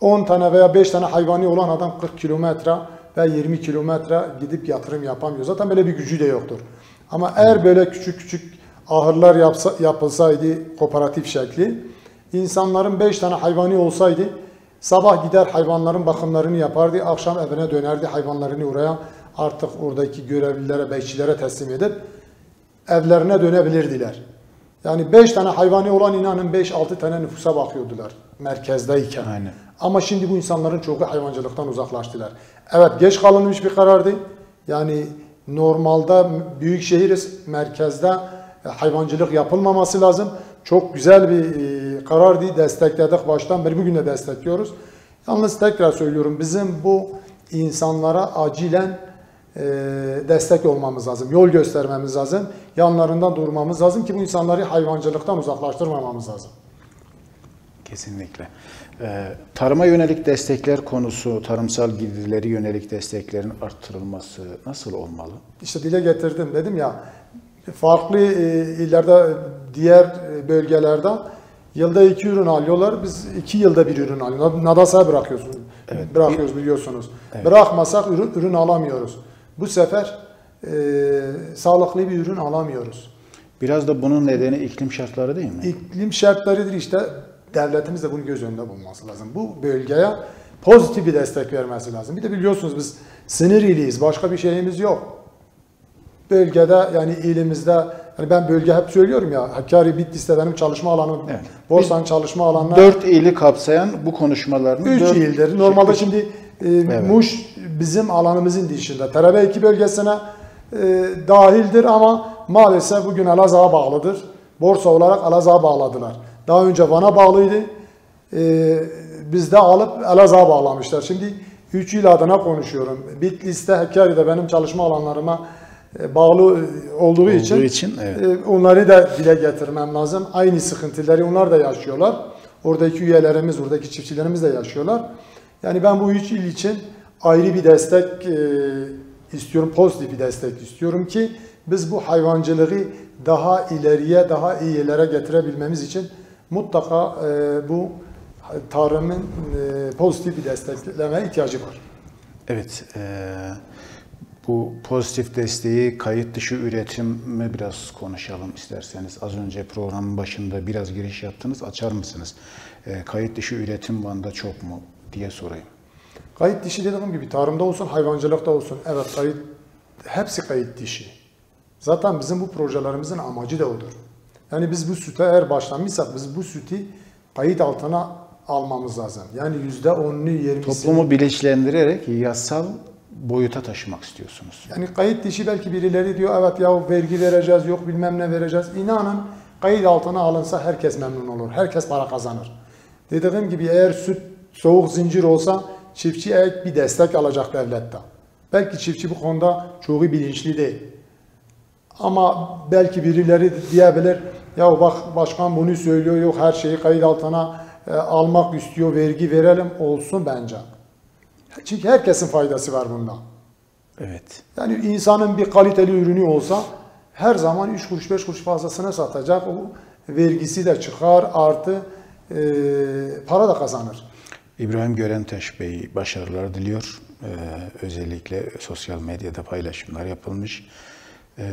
10 tane veya 5 tane hayvani olan adam 40 kilometre ve 20 kilometre gidip yatırım yapamıyor. Zaten böyle bir gücü de yoktur. Ama eğer böyle küçük küçük ahırlar yapsa, yapılsaydı kooperatif şekli, insanların 5 tane hayvani olsaydı sabah gider hayvanların bakımlarını yapardı, akşam evine dönerdi hayvanlarını oraya artık oradaki görevlilere, bekçilere teslim edip evlerine dönebilirdiler. Yani 5 tane hayvani olan inanın 5-6 tane nüfusa bakıyordular merkezdeyken. Aynen. Ama şimdi bu insanların çoğu hayvancılıktan uzaklaştılar. Evet geç kalınmış bir karardı. Yani normalde büyük şehiriz merkezde hayvancılık yapılmaması lazım. Çok güzel bir e, karardı. Destekledik baştan beri bugün de destekliyoruz. Yalnız tekrar söylüyorum bizim bu insanlara acilen e, destek olmamız lazım. Yol göstermemiz lazım. Yanlarında durmamız lazım ki bu insanları hayvancılıktan uzaklaştırmamamız lazım. Kesinlikle. Ee, tarıma yönelik destekler konusu, tarımsal girdileri yönelik desteklerin arttırılması nasıl olmalı? İşte dile getirdim dedim ya farklı e, illerde diğer e, bölgelerde yılda iki ürün alıyorlar. Biz iki yılda bir ürün alıyoruz. Nadasa bırakıyoruz. Bırakıyoruz biliyorsunuz. Bırakmasak ürün, ürün alamıyoruz. Bu sefer e, sağlıklı bir ürün alamıyoruz. Biraz da bunun nedeni iklim şartları değil mi? İklim şartlarıdır işte devletimiz de bunu göz önünde bulması lazım. Bu bölgeye pozitif bir destek vermesi lazım. Bir de biliyorsunuz biz sınır iliyiz. Başka bir şeyimiz yok. Bölgede yani ilimizde yani ben bölge hep söylüyorum ya Hakkari Bitlis'te benim çalışma alanım. Evet. Borsa'nın çalışma alanına Dört ili kapsayan bu konuşmaların 3 dört- ildir. Normalde Üç- şimdi e, Muş bizim alanımızın dışında. Terebe 2 bölgesine e, dahildir ama maalesef bugün Elazığ'a bağlıdır. Borsa olarak Elazığ'a bağladılar. Daha önce Van'a bağlıydı. E, bizde alıp Elazığ'a bağlamışlar. Şimdi 3 il adına konuşuyorum. Bitlis'te, Hakkari'de benim çalışma alanlarıma e, bağlı olduğu, için, için, evet. e, onları da dile getirmem lazım. Aynı sıkıntıları onlar da yaşıyorlar. Oradaki üyelerimiz, oradaki çiftçilerimiz de yaşıyorlar. Yani ben bu üç il için ayrı bir destek e, istiyorum, pozitif bir destek istiyorum ki biz bu hayvancılığı daha ileriye, daha iyi yerlere getirebilmemiz için mutlaka e, bu tarımın e, pozitif bir desteklemeye ihtiyacı var. Evet, eee, bu pozitif desteği kayıt dışı üretimi biraz konuşalım isterseniz. Az önce programın başında biraz giriş yaptınız. Açar mısınız? Eee, kayıt dışı üretim Van'da çok mu diye sorayım. Kayıt dışı dediğim gibi tarımda olsun, hayvancılıkta olsun. Evet kayıt, hepsi kayıt dışı. Zaten bizim bu projelerimizin amacı da odur. Yani biz bu süte eğer başlamışsak biz bu sütü kayıt altına almamız lazım. Yani yüzde onunu, yirmisini. Toplumu bilinçlendirerek yasal boyuta taşımak istiyorsunuz. Yani kayıt dışı belki birileri diyor evet ya vergi vereceğiz, yok bilmem ne vereceğiz. İnanın kayıt altına alınsa herkes memnun olur. Herkes para kazanır. Dediğim gibi eğer süt soğuk zincir olsa çiftçi bir destek alacak devletten. Belki çiftçi bu konuda çoğu bilinçli değil. Ama belki birileri diyebilir ya bak başkan bunu söylüyor yok her şeyi kayıt altına e, almak istiyor vergi verelim olsun bence. Çünkü herkesin faydası var bundan. Evet. Yani insanın bir kaliteli ürünü olsa her zaman 3 kuruş 5 kuruş fazlasını satacak. O vergisi de çıkar artı e, para da kazanır. İbrahim Görenteş Bey başarılar diliyor. Eee, özellikle sosyal medyada paylaşımlar yapılmış. Eee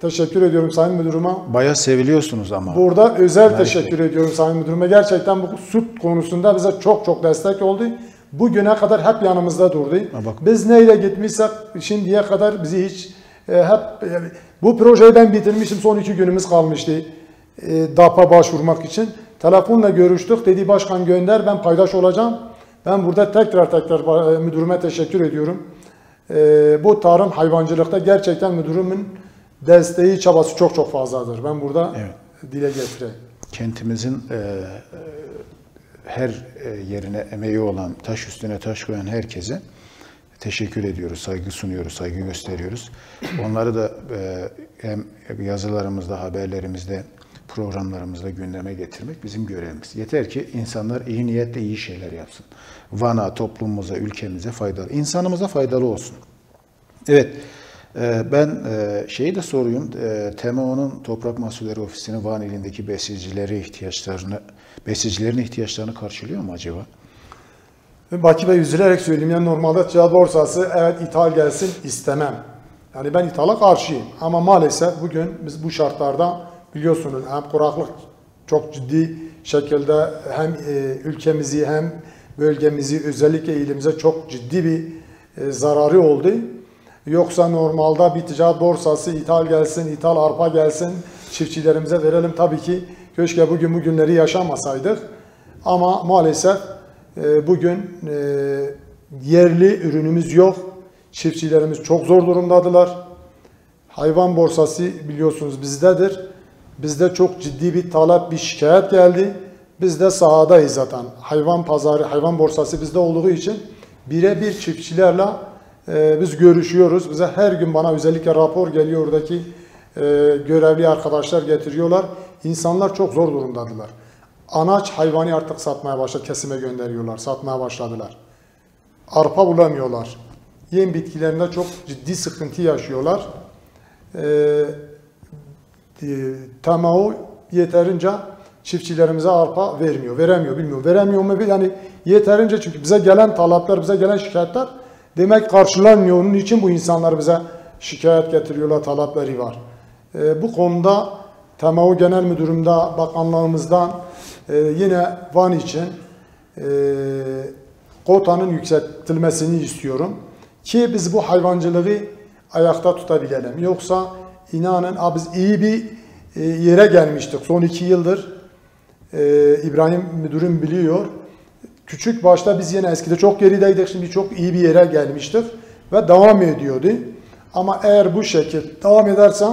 Teşekkür ediyorum Sayın Müdürüme. bayağı seviliyorsunuz ama. Burada özel Gayet teşekkür ediyorum Sayın Müdürüme. Gerçekten bu süt konusunda bize çok çok destek oldu. Bugüne kadar hep yanımızda durdu. Ha bak. Biz neyle gitmişsek şimdiye kadar bizi hiç e, hep yani bu projeyi ben bitirmişim. Son iki günümüz kalmıştı. E, DAP'a başvurmak için. Telefonla görüştük. Dedi başkan gönder ben paydaş olacağım. Ben burada tekrar tekrar e, müdürüme teşekkür ediyorum. E, bu tarım hayvancılıkta gerçekten müdürümün desteği çabası çok çok fazladır. Ben burada Evet. dile getireyim. kentimizin e, e, her e, yerine emeği olan, taş üstüne taş koyan herkese teşekkür ediyoruz, saygı sunuyoruz, saygı gösteriyoruz. Onları da e, hem yazılarımızda, haberlerimizde, programlarımızda gündeme getirmek bizim görevimiz. Yeter ki insanlar iyi niyetle iyi şeyler yapsın. Van'a, toplumumuza, ülkemize faydalı, insanımıza faydalı olsun. Evet, e, ben e, şeyi de sorayım. E, TMO'nun Toprak Mahsulleri Ofisi'nin Van ilindeki besicileri ihtiyaçlarını, besicilerin ihtiyaçlarını karşılıyor mu acaba? Baki Bey üzülerek söyleyeyim yani normalde ticaret borsası evet ithal gelsin istemem. Yani ben ithala karşıyım ama maalesef bugün biz bu şartlarda biliyorsunuz hem kuraklık çok ciddi şekilde hem ülkemizi hem bölgemizi özellikle ilimize çok ciddi bir e, zararı oldu. Yoksa normalde bir ticaret borsası ithal gelsin, ithal arpa gelsin, çiftçilerimize verelim. Tabii ki keşke bugün bu günleri yaşamasaydık. Ama maalesef e, bugün e, yerli ürünümüz yok. Çiftçilerimiz çok zor durumdadılar. Hayvan borsası biliyorsunuz bizdedir. Bizde çok ciddi bir talep, bir şikayet geldi. Biz de sahadayız zaten. Hayvan pazarı, hayvan borsası bizde olduğu için birebir çiftçilerle e, biz görüşüyoruz. Bize her gün bana özellikle rapor geliyor oradaki e, görevli arkadaşlar getiriyorlar. İnsanlar çok zor durumdadılar. anaç hayvanı artık satmaya başladı. Kesime gönderiyorlar. Satmaya başladılar. Arpa bulamıyorlar. Yem bitkilerinde çok ciddi sıkıntı yaşıyorlar. Ee, e, tamamı yeterince çiftçilerimize arpa vermiyor, veremiyor, bilmiyor. Veremiyor mu? Yani yeterince çünkü bize gelen talepler, bize gelen şikayetler demek karşılanmıyor. Onun için bu insanlar bize şikayet getiriyorlar, talepleri var. Ee, bu konuda TMO Genel Müdürümde, bakanlığımızdan e, yine Van için e, kotanın yükseltilmesini istiyorum. Ki biz bu hayvancılığı ayakta tutabilelim. Yoksa inanın "Aa, biz iyi bir e, yere gelmiştik. Son iki yıldır e, İbrahim müdürüm biliyor. Küçük başta biz yine eskide çok gerideydik. Şimdi çok iyi bir yere gelmiştik. Ve devam ediyordu. Ama eğer bu şekil devam ederse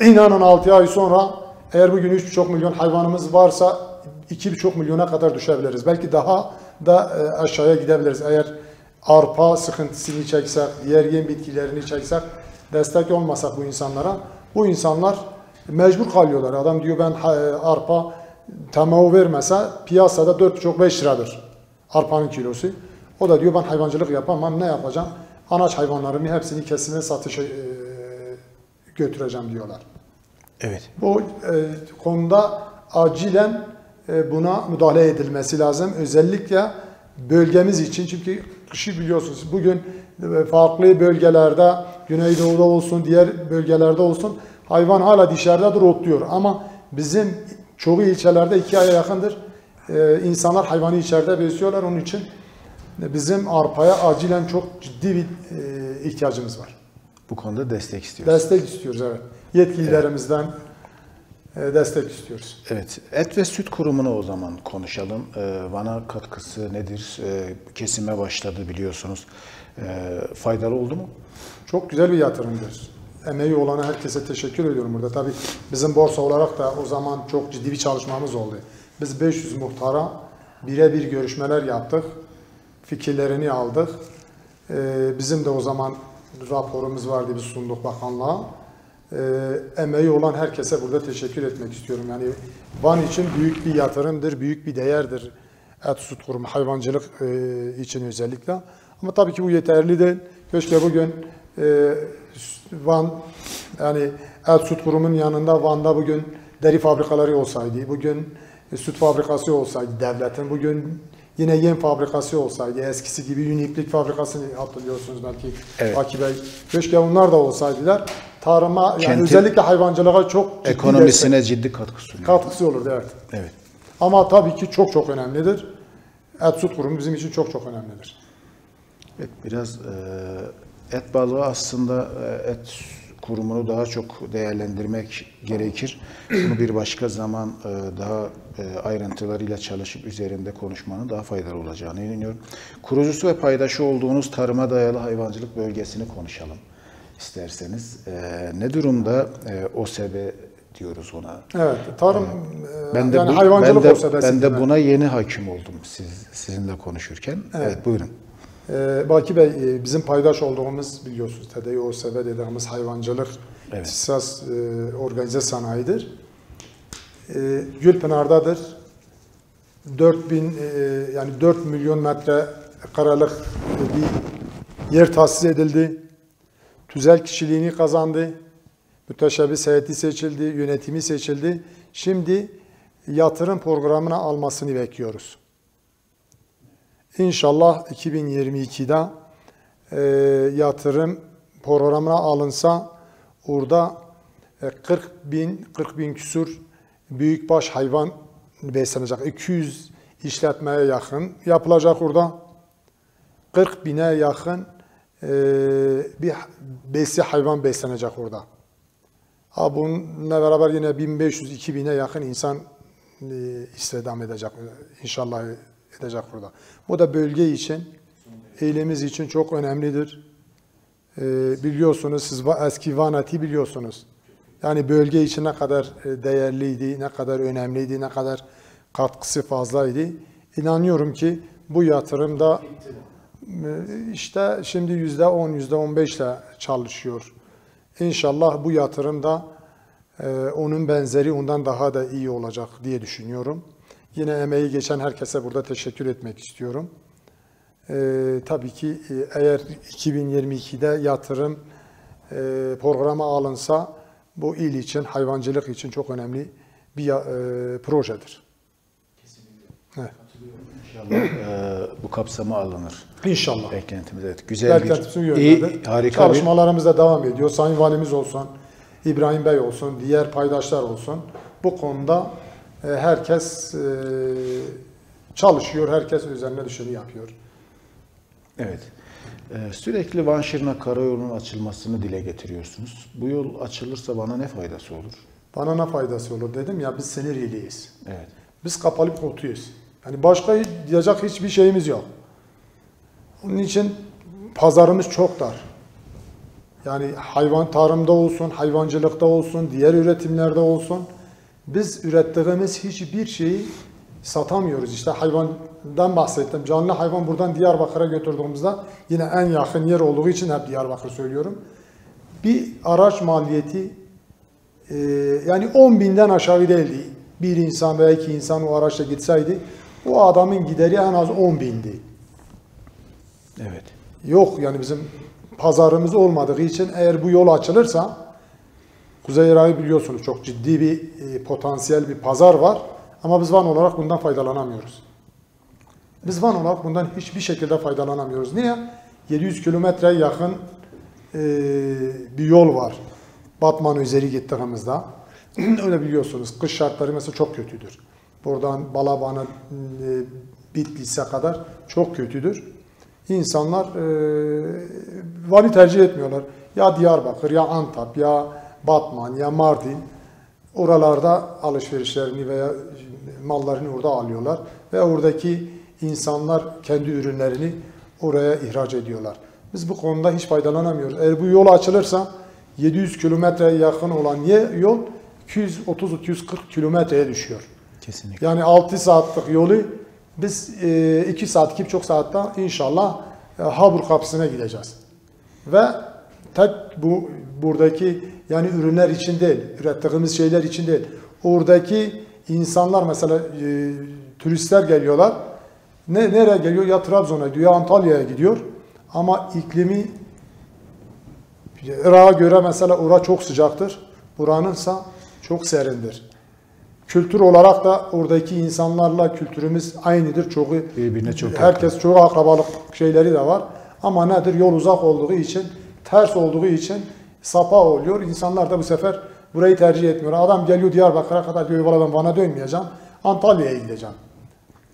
inanın 6 ay sonra eğer bugün 3,5 milyon hayvanımız varsa 2,5 milyona kadar düşebiliriz. Belki daha da e, aşağıya gidebiliriz. Eğer arpa sıkıntısını çeksek, diğer yem bitkilerini çeksek, destek olmasak bu insanlara, bu insanlar mecbur kalıyorlar. Adam diyor ben ha- arpa tamamı vermese piyasada 4,5-5 liradır arpanın kilosu. O da diyor ben hayvancılık yapamam ne yapacağım? Anaç hayvanlarımı hepsini kesime satışa e, götüreceğim diyorlar. Evet. Bu e, konuda acilen e, buna müdahale edilmesi lazım. Özellikle bölgemiz için çünkü kışı biliyorsunuz bugün e, farklı bölgelerde Güneydoğu'da olsun diğer bölgelerde olsun hayvan hala dışarıdadır otluyor ama bizim çoğu ilçelerde iki aya yakındır e, insanlar hayvanı içeride besliyorlar onun için bizim arpaya acilen çok ciddi bir e, ihtiyacımız var. Bu konuda destek istiyoruz. Destek istiyoruz evet. Yetkililerimizden e, destek istiyoruz. Evet, et ve süt kurumunu o zaman konuşalım. Ee, Van'a katkısı nedir? Ee, kesime başladı biliyorsunuz. Ee, faydalı oldu mu? Çok güzel bir yatırımdır. Emeği olana herkese teşekkür ediyorum burada. Tabii bizim borsa olarak da o zaman çok ciddi bir çalışmamız oldu. Biz 500 muhtara birebir görüşmeler yaptık. Fikirlerini aldık. Ee, bizim de o zaman raporumuz vardı biz sunduk bakanlığa. Ee, emeği olan herkese burada teşekkür etmek istiyorum. Yani Van için büyük bir yatırımdır, büyük bir değerdir. Et süt kurumu, hayvancılık e, için özellikle. Ama tabii ki bu yeterli değil. Keşke bugün e, Van yani et süt kurumunun yanında Van'da bugün deri fabrikaları olsaydı, bugün e, süt fabrikası olsaydı devletin, bugün yine yem fabrikası olsaydı, eskisi gibi Uniplik fabrikasını hatırlıyorsunuz belki Evet. Baki Bey. Keşke onlar da olsaydılar. Tarıma yani Kentin özellikle hayvancılığa çok ciddi Ekonomisine ciddi katkı sunuyor. destek- katkısı olurdu evet. Evet. Ama tabii ki çok çok önemlidir. Et süt kurumu bizim için çok çok önemlidir. Evet, biraz e, et balığı aslında e, et kurumunu daha çok değerlendirmek gerekir. Bunu bir başka zaman e, daha e, ayrıntılarıyla çalışıp üzerinde konuşmanın daha faydalı olacağını inanıyorum. Kurucusu ve paydaşı olduğunuz tarıma dayalı hayvancılık bölgesini konuşalım isterseniz. Ne durumda e, OSB diyoruz ona. Evet, tarım Ben de yani bu- hayvancılık ben de, ben de buna yeni hakim oldum siz sizinle konuşurken. Evet, buyurun. Ee, Baki Bey, e, bizim paydaş olduğumuz biliyorsunuz TDI OSB dediğimiz hayvancılık Evet. esas e, organize sanayidir. E, Gülpınar'dadır. 4000 e, yani 4 milyon metre karelik bir yer tahsis edildi. Tüzel kişiliğini kazandı. Müteşebbis heyeti seçildi, yönetimi seçildi. Şimdi yatırım programına almasını bekliyoruz. İnşallah 2022'de e, yatırım programına alınsa orada e, 40 bin, 40 bin küsur büyükbaş hayvan beslenecek. 200 işletmeye yakın yapılacak orada. 40 bine yakın e, bir besi hayvan beslenecek orada. Ha, bununla beraber yine 1500-2000'e yakın insan e, istihdam edecek inşallah edecek burada. Bu da bölge için, eylemiz için çok önemlidir. E, biliyorsunuz siz eski Vanati biliyorsunuz. Yani bölge için ne kadar e, değerliydi, ne kadar önemliydi, ne kadar katkısı fazlaydı. İnanıyorum ki bu yatırım da e, işte şimdi yüzde on, yüzde on beşle çalışıyor. İnşallah bu yatırım da e, onun benzeri ondan daha da iyi olacak diye düşünüyorum. Yine emeği geçen herkese burada teşekkür etmek istiyorum. Ee, tabii ki e, eğer 2022'de yatırım e, programa alınsa bu il için, hayvancılık için çok önemli bir e, projedir. Evet. İnşallah e, bu kapsama alınır. İnşallah. Beklentimiz evet. Güzel bir, iyi, harika Çalışmalarımız da devam ediyor. Sayın Valimiz olsun, İbrahim Bey olsun, diğer paydaşlar olsun. Bu konuda herkes e, çalışıyor, herkes üzerine düşeni yapıyor. Evet. Ee, sürekli Van Şırnak Karayolu'nun açılmasını dile getiriyorsunuz. Bu yol açılırsa bana ne faydası olur? Bana ne faydası olur dedim ya biz sinir. Evet. Biz kapalı kutuyuz. Yani başka diyecek hiçbir şeyimiz yok. Onun için pazarımız çok dar. Yani hayvan tarımda olsun, hayvancılıkta olsun, diğer üretimlerde olsun biz ürettiğimiz hiçbir şeyi satamıyoruz. İşte hayvandan bahsettim. Canlı hayvan buradan Diyarbakır'a götürdüğümüzde yine en yakın yer olduğu için hep Diyarbakır söylüyorum. Bir araç maliyeti ee, yani 10 binden aşağı değildi. Bir insan veya iki insan o araçla gitseydi o adamın gideri en az 10 bindi. Evet. Yok yani bizim pazarımız olmadığı için eğer bu yol açılırsa Kuzey Irak'ı biliyorsunuz çok ciddi bir e, potansiyel bir pazar var ama biz Van olarak bundan faydalanamıyoruz. Biz Van olarak bundan hiçbir şekilde faydalanamıyoruz. Niye? 700 kilometreye yakın e, bir yol var. Batman üzeri gittiğimizde. Öyle biliyorsunuz kış şartları mesela çok kötüdür. Buradan Balaban'a, e, Bitlis'e kadar çok kötüdür. İnsanlar e, Van'ı tercih etmiyorlar. Ya Diyarbakır, ya Antep, ya Batman, ya Mardin. Oralarda alışverişlerini veya mallarını orada alıyorlar. Ve oradaki insanlar kendi ürünlerini oraya ihraç ediyorlar. Biz bu konuda hiç faydalanamıyoruz. Eğer bu yol açılırsa 700 kilometreye yakın olan yol 230-240 kilometreye düşüyor. Kesinlikle. Yani 6 saatlik yolu biz 2 saat, 2,5 saatte inşallah e, Habur kapısına gideceğiz. Ve tek bu buradaki yani ürünler için değil, ürettiğimiz şeyler için değil. Oradaki insanlar mesela e, turistler geliyorlar. Ne nereye geliyor? Ya Trabzon'a gidiyor, ya Antalya'ya gidiyor. Ama iklimi Irak'a göre mesela ora çok sıcaktır. Buranınsa çok serindir. Kültür olarak da oradaki insanlarla kültürümüz aynıdır. Çoğu Birbirine çok herkes çoğu akrabalık şeyleri de var. Ama nedir? Yol uzak olduğu için, ters olduğu için sapa oluyor. İnsanlar da bu sefer burayı tercih etmiyor. Adam geliyor Diyarbakır'a kadar diyor valla ben Van'a dönmeyeceğim. Antalya'ya gideceğim.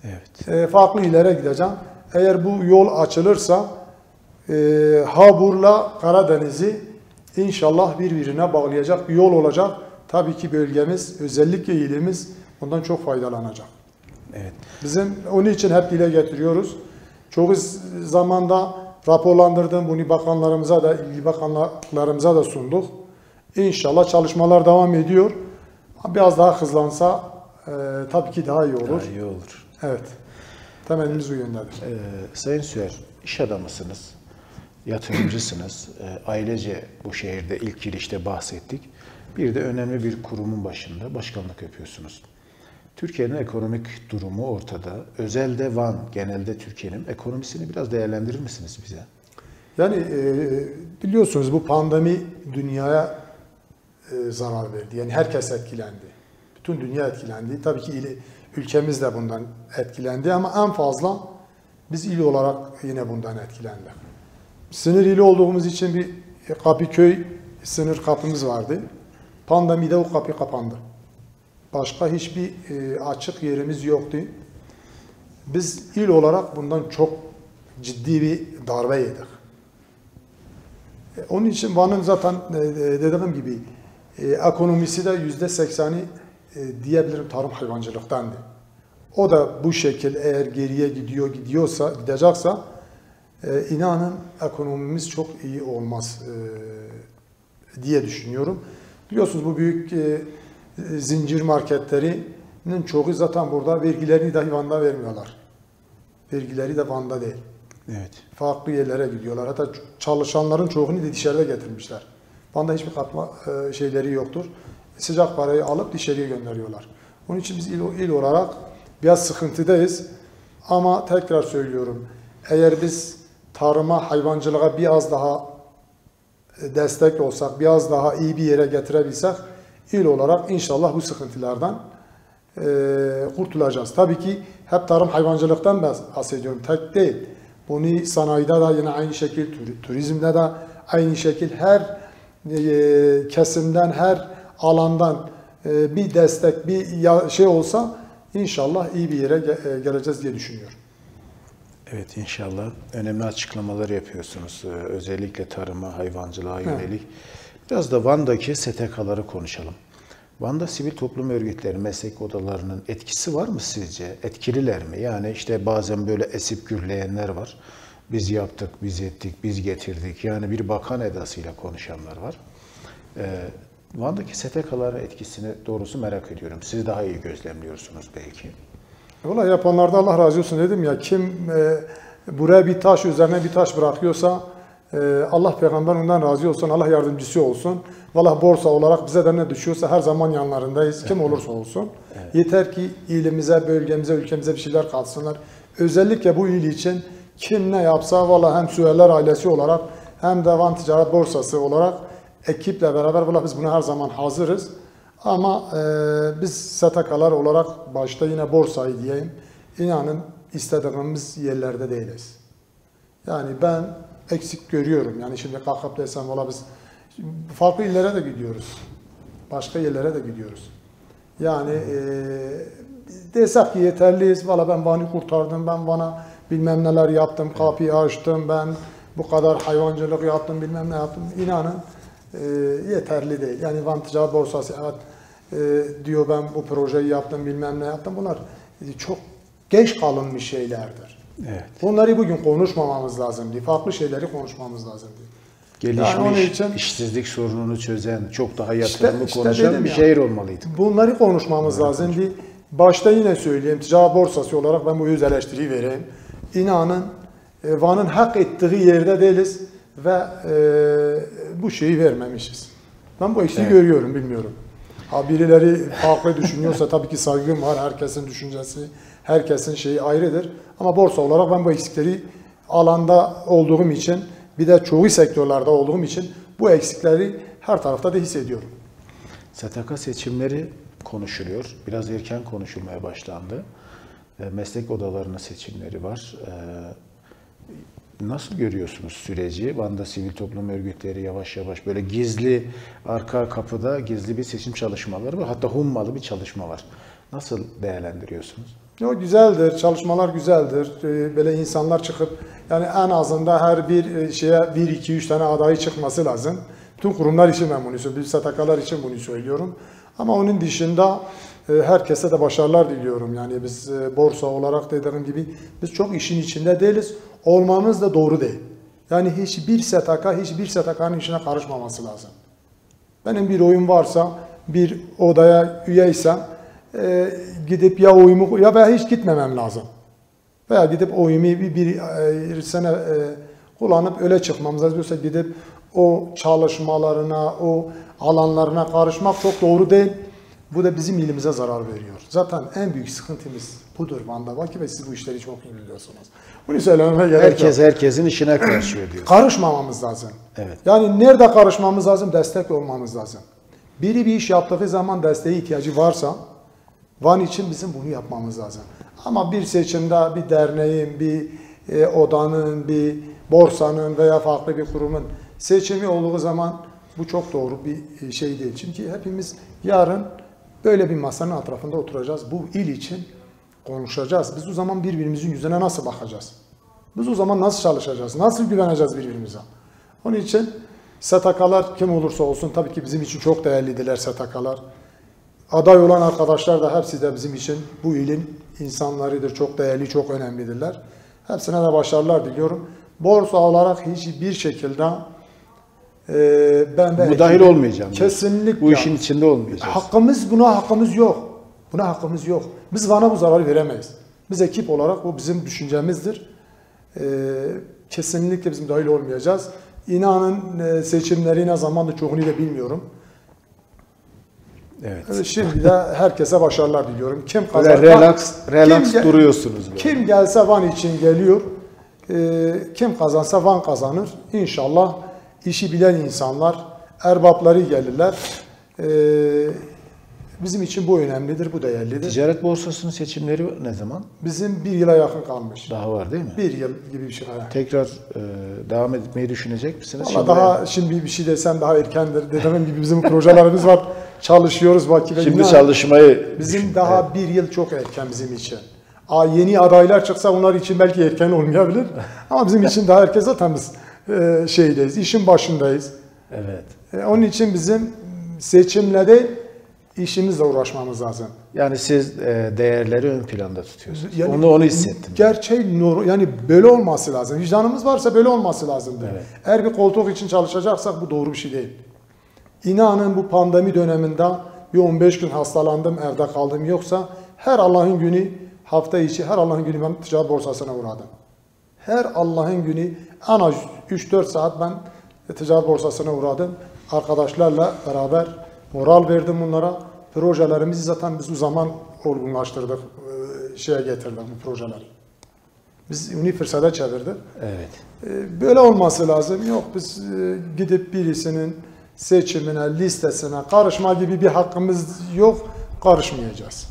Evet. E, farklı illere gideceğim. Eğer bu yol açılırsa e, Habur'la Karadeniz'i inşallah birbirine bağlayacak bir yol olacak. Tabii ki bölgemiz, özellikle ilimiz bundan çok faydalanacak. Evet. Bizim onun için hep dile getiriyoruz. Çoğu zamanda raporlandırdım bunu bakanlarımıza da, ilgili bakanlarımıza da sunduk. İnşallah çalışmalar devam ediyor. Biraz daha hızlansa e, tabii ki daha iyi olur. Daha iyi olur. Evet. Temennimiz bu yöndedir. Ee, Sayın Süer, iş adamısınız, yatırımcısınız. Ee, ailece bu şehirde ilk girişte bahsettik. Bir de önemli bir kurumun başında başkanlık yapıyorsunuz. Türkiye'nin ekonomik durumu ortada. Özelde Van, genelde Türkiye'nin ekonomisini biraz değerlendirir misiniz bize? Yani e, biliyorsunuz bu pandemi dünyaya e, zarar verdi. Yani herkes etkilendi. Bütün dünya etkilendi. Tabii ki il, ülkemiz de bundan etkilendi ama en fazla biz il olarak yine bundan etkilendik. Sınır ili olduğumuz için bir Kapıköy sınır kapımız vardı. Pandemide o kapı kapandı. Başka hiçbir e, açık yerimiz yoktu. Biz il olarak bundan çok ciddi bir darbe yedik. E, Onun için Van'ın zaten e, e, dediğim gibi e, ekonomisi de yüzde sekseni e, diyebilirim tarım hayvancılıktandı. O da bu şekil eğer geriye gidiyor gidiyorsa gidecekse e, inanın ekonomimiz çok iyi olmaz e, diye düşünüyorum. Biliyorsunuz bu büyük e, zincir marketlerinin çoğu zaten burada vergilerini dahi Van'da vermiyorlar. Vergileri de Van'da değil Evet. farklı yerlere gidiyorlar. Hatta çalışanların çoğunu da dışarıda getirmişler. Van'da hiçbir katma e, şeyleri yoktur. Sıcak parayı alıp dışarıya gönderiyorlar. Onun için biz il, il olarak biraz sıkıntıdayız. Ama tekrar söylüyorum. Eğer biz tarıma, hayvancılığa biraz daha e, destek olsak, biraz daha iyi bir yere getirebilsek il olarak inşallah bu sıkıntılardan e, kurtulacağız. Tabii ki hep tarım hayvancılıktan bahsediyorum. Tek değil. Bunu sanayide de yine aynı şekil, tur- turizmde de aynı şekil her e, kesimden, her alandan e, bir destek, bir ya- şey olsa inşallah iyi bir yere ge- e, geleceğiz diye düşünüyorum. Evet inşallah önemli açıklamalar yapıyorsunuz. Ee, Özellikle tarıma, hayvancılığa yönelik. Biraz da Van'daki STK'ları konuşalım. Van'da sivil toplum örgütleri, meslek odalarının etkisi var mı sizce? Etkililer mi? Yani işte bazen böyle esip gürleyenler var. Biz yaptık, biz ettik, biz getirdik. Yani bir bakan edasıyla konuşanlar var. Ee, Van'daki STK'ların etkisini doğrusu merak ediyorum. Siz daha iyi gözlemliyorsunuz belki. Valla yapanlarda Allah razı olsun dedim ya kim e, buraya bir taş üzerine bir taş bırakıyorsa Allah peygamber ondan razı olsun, Allah yardımcısı olsun. Valla borsa olarak bize de ne düşüyorsa her zaman yanlarındayız. Kim olursa olsun. Yeter ki ilimize, bölgemize, ülkemize bir şeyler kalsınlar. Özellikle bu il için kim ne yapsa valla hem Süheller ailesi olarak hem de Van Ticaret Borsası olarak ekiple beraber valla biz buna her zaman hazırız. Ama e, biz STK'lar olarak başta yine borsayı diyeyim. İnanın istediğimiz yerlerde değiliz. Yani ben eksik görüyorum. Yani şimdi kalkıp desem valla biz farklı illere de gidiyoruz. Başka yerlere de gidiyoruz. Yani e, desek ki yeterliyiz. Valla ben Van'ı kurtardım. Ben Van'a bilmem neler yaptım. Kapıyı açtım. Ben bu kadar hayvancılık yaptım. Bilmem ne yaptım. İnanın e, yeterli değil. Yani Van Ticaret Borsası evet e, diyor ben bu projeyi yaptım bilmem ne yaptım. Bunlar e, çok geç kalınmış şeylerdir. Evet. Bunları bugün konuşmamamız lazımdı. Farklı şeyleri konuşmamız lazımdı. Gelişmiş, Yani onun için- işsizlik sorununu çözen, çok daha yatırımlı işte konuşan bir ya. şehir olmalıydı. Bunları konuşmamız lazımdı. Başta yine söyleyeyim, ticaret borsası olarak ben bu yüz eleştiriyi vereyim. İnanın e, Van'ın hak ettiği yerde değiliz ve e, bu şeyi vermemişiz. Ben bu eksiği Evet. görüyorum, bilmiyorum. Ha birileri farklı düşünüyorsa tabii ki saygım var. Herkesin düşüncesi, herkesin şeyi ayrıdır. Ama borsa olarak ben bu eksikleri alanda olduğum için bir de çoğu sektörlerde olduğum için bu eksikleri her tarafta da hissediyorum. STK seçimleri konuşuluyor. Biraz erken konuşulmaya başlandı. Meslek odalarının seçimleri var. E, Nasıl görüyorsunuz süreci? Van'da sivil toplum örgütleri yavaş yavaş böyle gizli arka kapıda gizli bir seçim çalışmaları var. Hatta hummalı bir çalışma var. Nasıl değerlendiriyorsunuz? Yo, güzeldir, çalışmalar güzeldir. Ee, Böyle insanlar çıkıp yani en azından her bir e, şeye bir iki üç tane adayı çıkması lazım. Tüm kurumlar için ben bunu söylüyorum, STK'lar için bunu söylüyorum. Ama onun dışında e, herkese de başarılar diliyorum. Yani biz e, borsa olarak dediğim gibi biz çok işin içinde değiliz. Olmamız da doğru değil. Yani hiçbir STK, hiçbir STK'nın işine karışmaması lazım. Benim bir oyun varsa, bir odaya üyeysem e, gidip ya oyumu ya veya hiç gitmemem lazım. Veya gidip oyumu bir, bir, e, sene e, kullanıp öyle çıkmamız lazım. Yoksa gidip o çalışmalarına, o alanlarına karışmak çok doğru değil. Bu da bizim ilimize zarar veriyor. Zaten en büyük sıkıntımız budur Van'da. Baki ve siz bu işleri çok iyi biliyorsunuz. Bunu söylememe gerek yok. Herkes herkesin işine karışıyor diyor. Karışmamamız lazım. Evet. Yani nerede karışmamız lazım? Destek olmamız lazım. Biri bir iş yaptığı zaman desteğe ihtiyacı varsa Van için bizim bunu yapmamız lazım. Ama bir seçimde bir derneğin, bir e, odanın, bir borsanın veya farklı bir kurumun seçimi olduğu zaman bu çok doğru bir şey değil. Çünkü hepimiz yarın böyle bir masanın etrafında oturacağız. Bu il için konuşacağız. Biz o zaman birbirimizin yüzüne nasıl bakacağız? Biz o zaman nasıl çalışacağız? Nasıl güveneceğiz birbirimize? Onun için STK'lar kim olursa olsun tabii ki bizim için çok değerlidirler STK'lar. Aday olan arkadaşlar da hepsi de bizim için bu ilin insanlarıdır. Çok değerli, çok önemlidirler. Hepsine de başarılar diliyorum. Borsa olarak hiçbir şekilde e, ben ve Bu dahil olmayacağım. Kesinlikle. Bu işin içinde olmayacağız. Hakkımız buna hakkımız yok. Buna hakkımız yok. Biz Van'a bu zararı veremeyiz. Biz ekip olarak bu bizim düşüncemizdir. Ee, kesinlikle bizim dahil olmayacağız. İnanın e, seçimleri ne zamandır çoğunu da bilmiyorum. Evet. Ee, Şimdi de herkese başarılar diliyorum. Kim kazanır? relax, relax Kim duruyorsunuz böyle. Kim gelse Van için geliyor. Ee, kim kazansa Van kazanır. İnşallah işi bilen insanlar, erbapları gelirler. Bizim için bu önemlidir, bu değerlidir. Ticaret borsasının seçimleri ne zaman? Bizim bir yıla yakın kalmış. Daha var değil mi? Bir yıl gibi bir şey. Tekrar e, devam etmeyi düşünecek misiniz? Valla daha şimdi bir şey desem daha erkendir. Dediğim gibi bizim projelerimiz var. Çalışıyoruz Baki Bey. Şimdi İnan- çalışmayı Bizim düşün- daha bir yıl çok erken bizim için. Aa, yeni adaylar çıksa onlar için belki erken olmayabilir. Ama bizim için daha erken zaten biz e, şeydeyiz, işin başındayız. Evet. E, onun için bizim seçimle de işimizle uğraşmamız lazım. Yani siz e, değerleri ön planda tutuyorsunuz. Yani onu onu hissettim. Gerçeği nur, yani böyle olması lazım. Vicdanımız varsa böyle olması lazımdır. Evet. Eğer bir koltuk için çalışacaksak bu doğru bir şey değil. İnanın bu pandemi döneminde bir 15 gün hastalandım, evde kaldım. Yoksa her Allah'ın günü hafta içi her Allah'ın günü ben ticaret borsasına uğradım. Her Allah'ın günü en az 3-4 saat ben ticaret borsasına uğradım. Arkadaşlarla beraber moral verdim bunlara. Projelerimizi zaten biz o zaman olgunlaştırdık, e, şeye getirdik bu projeleri. Biz fırsata çevirdik. Evet. E, Böyle olması lazım. Yok biz e, gidip birisinin seçimine, listesine karışma gibi bir hakkımız yok. Karışmayacağız.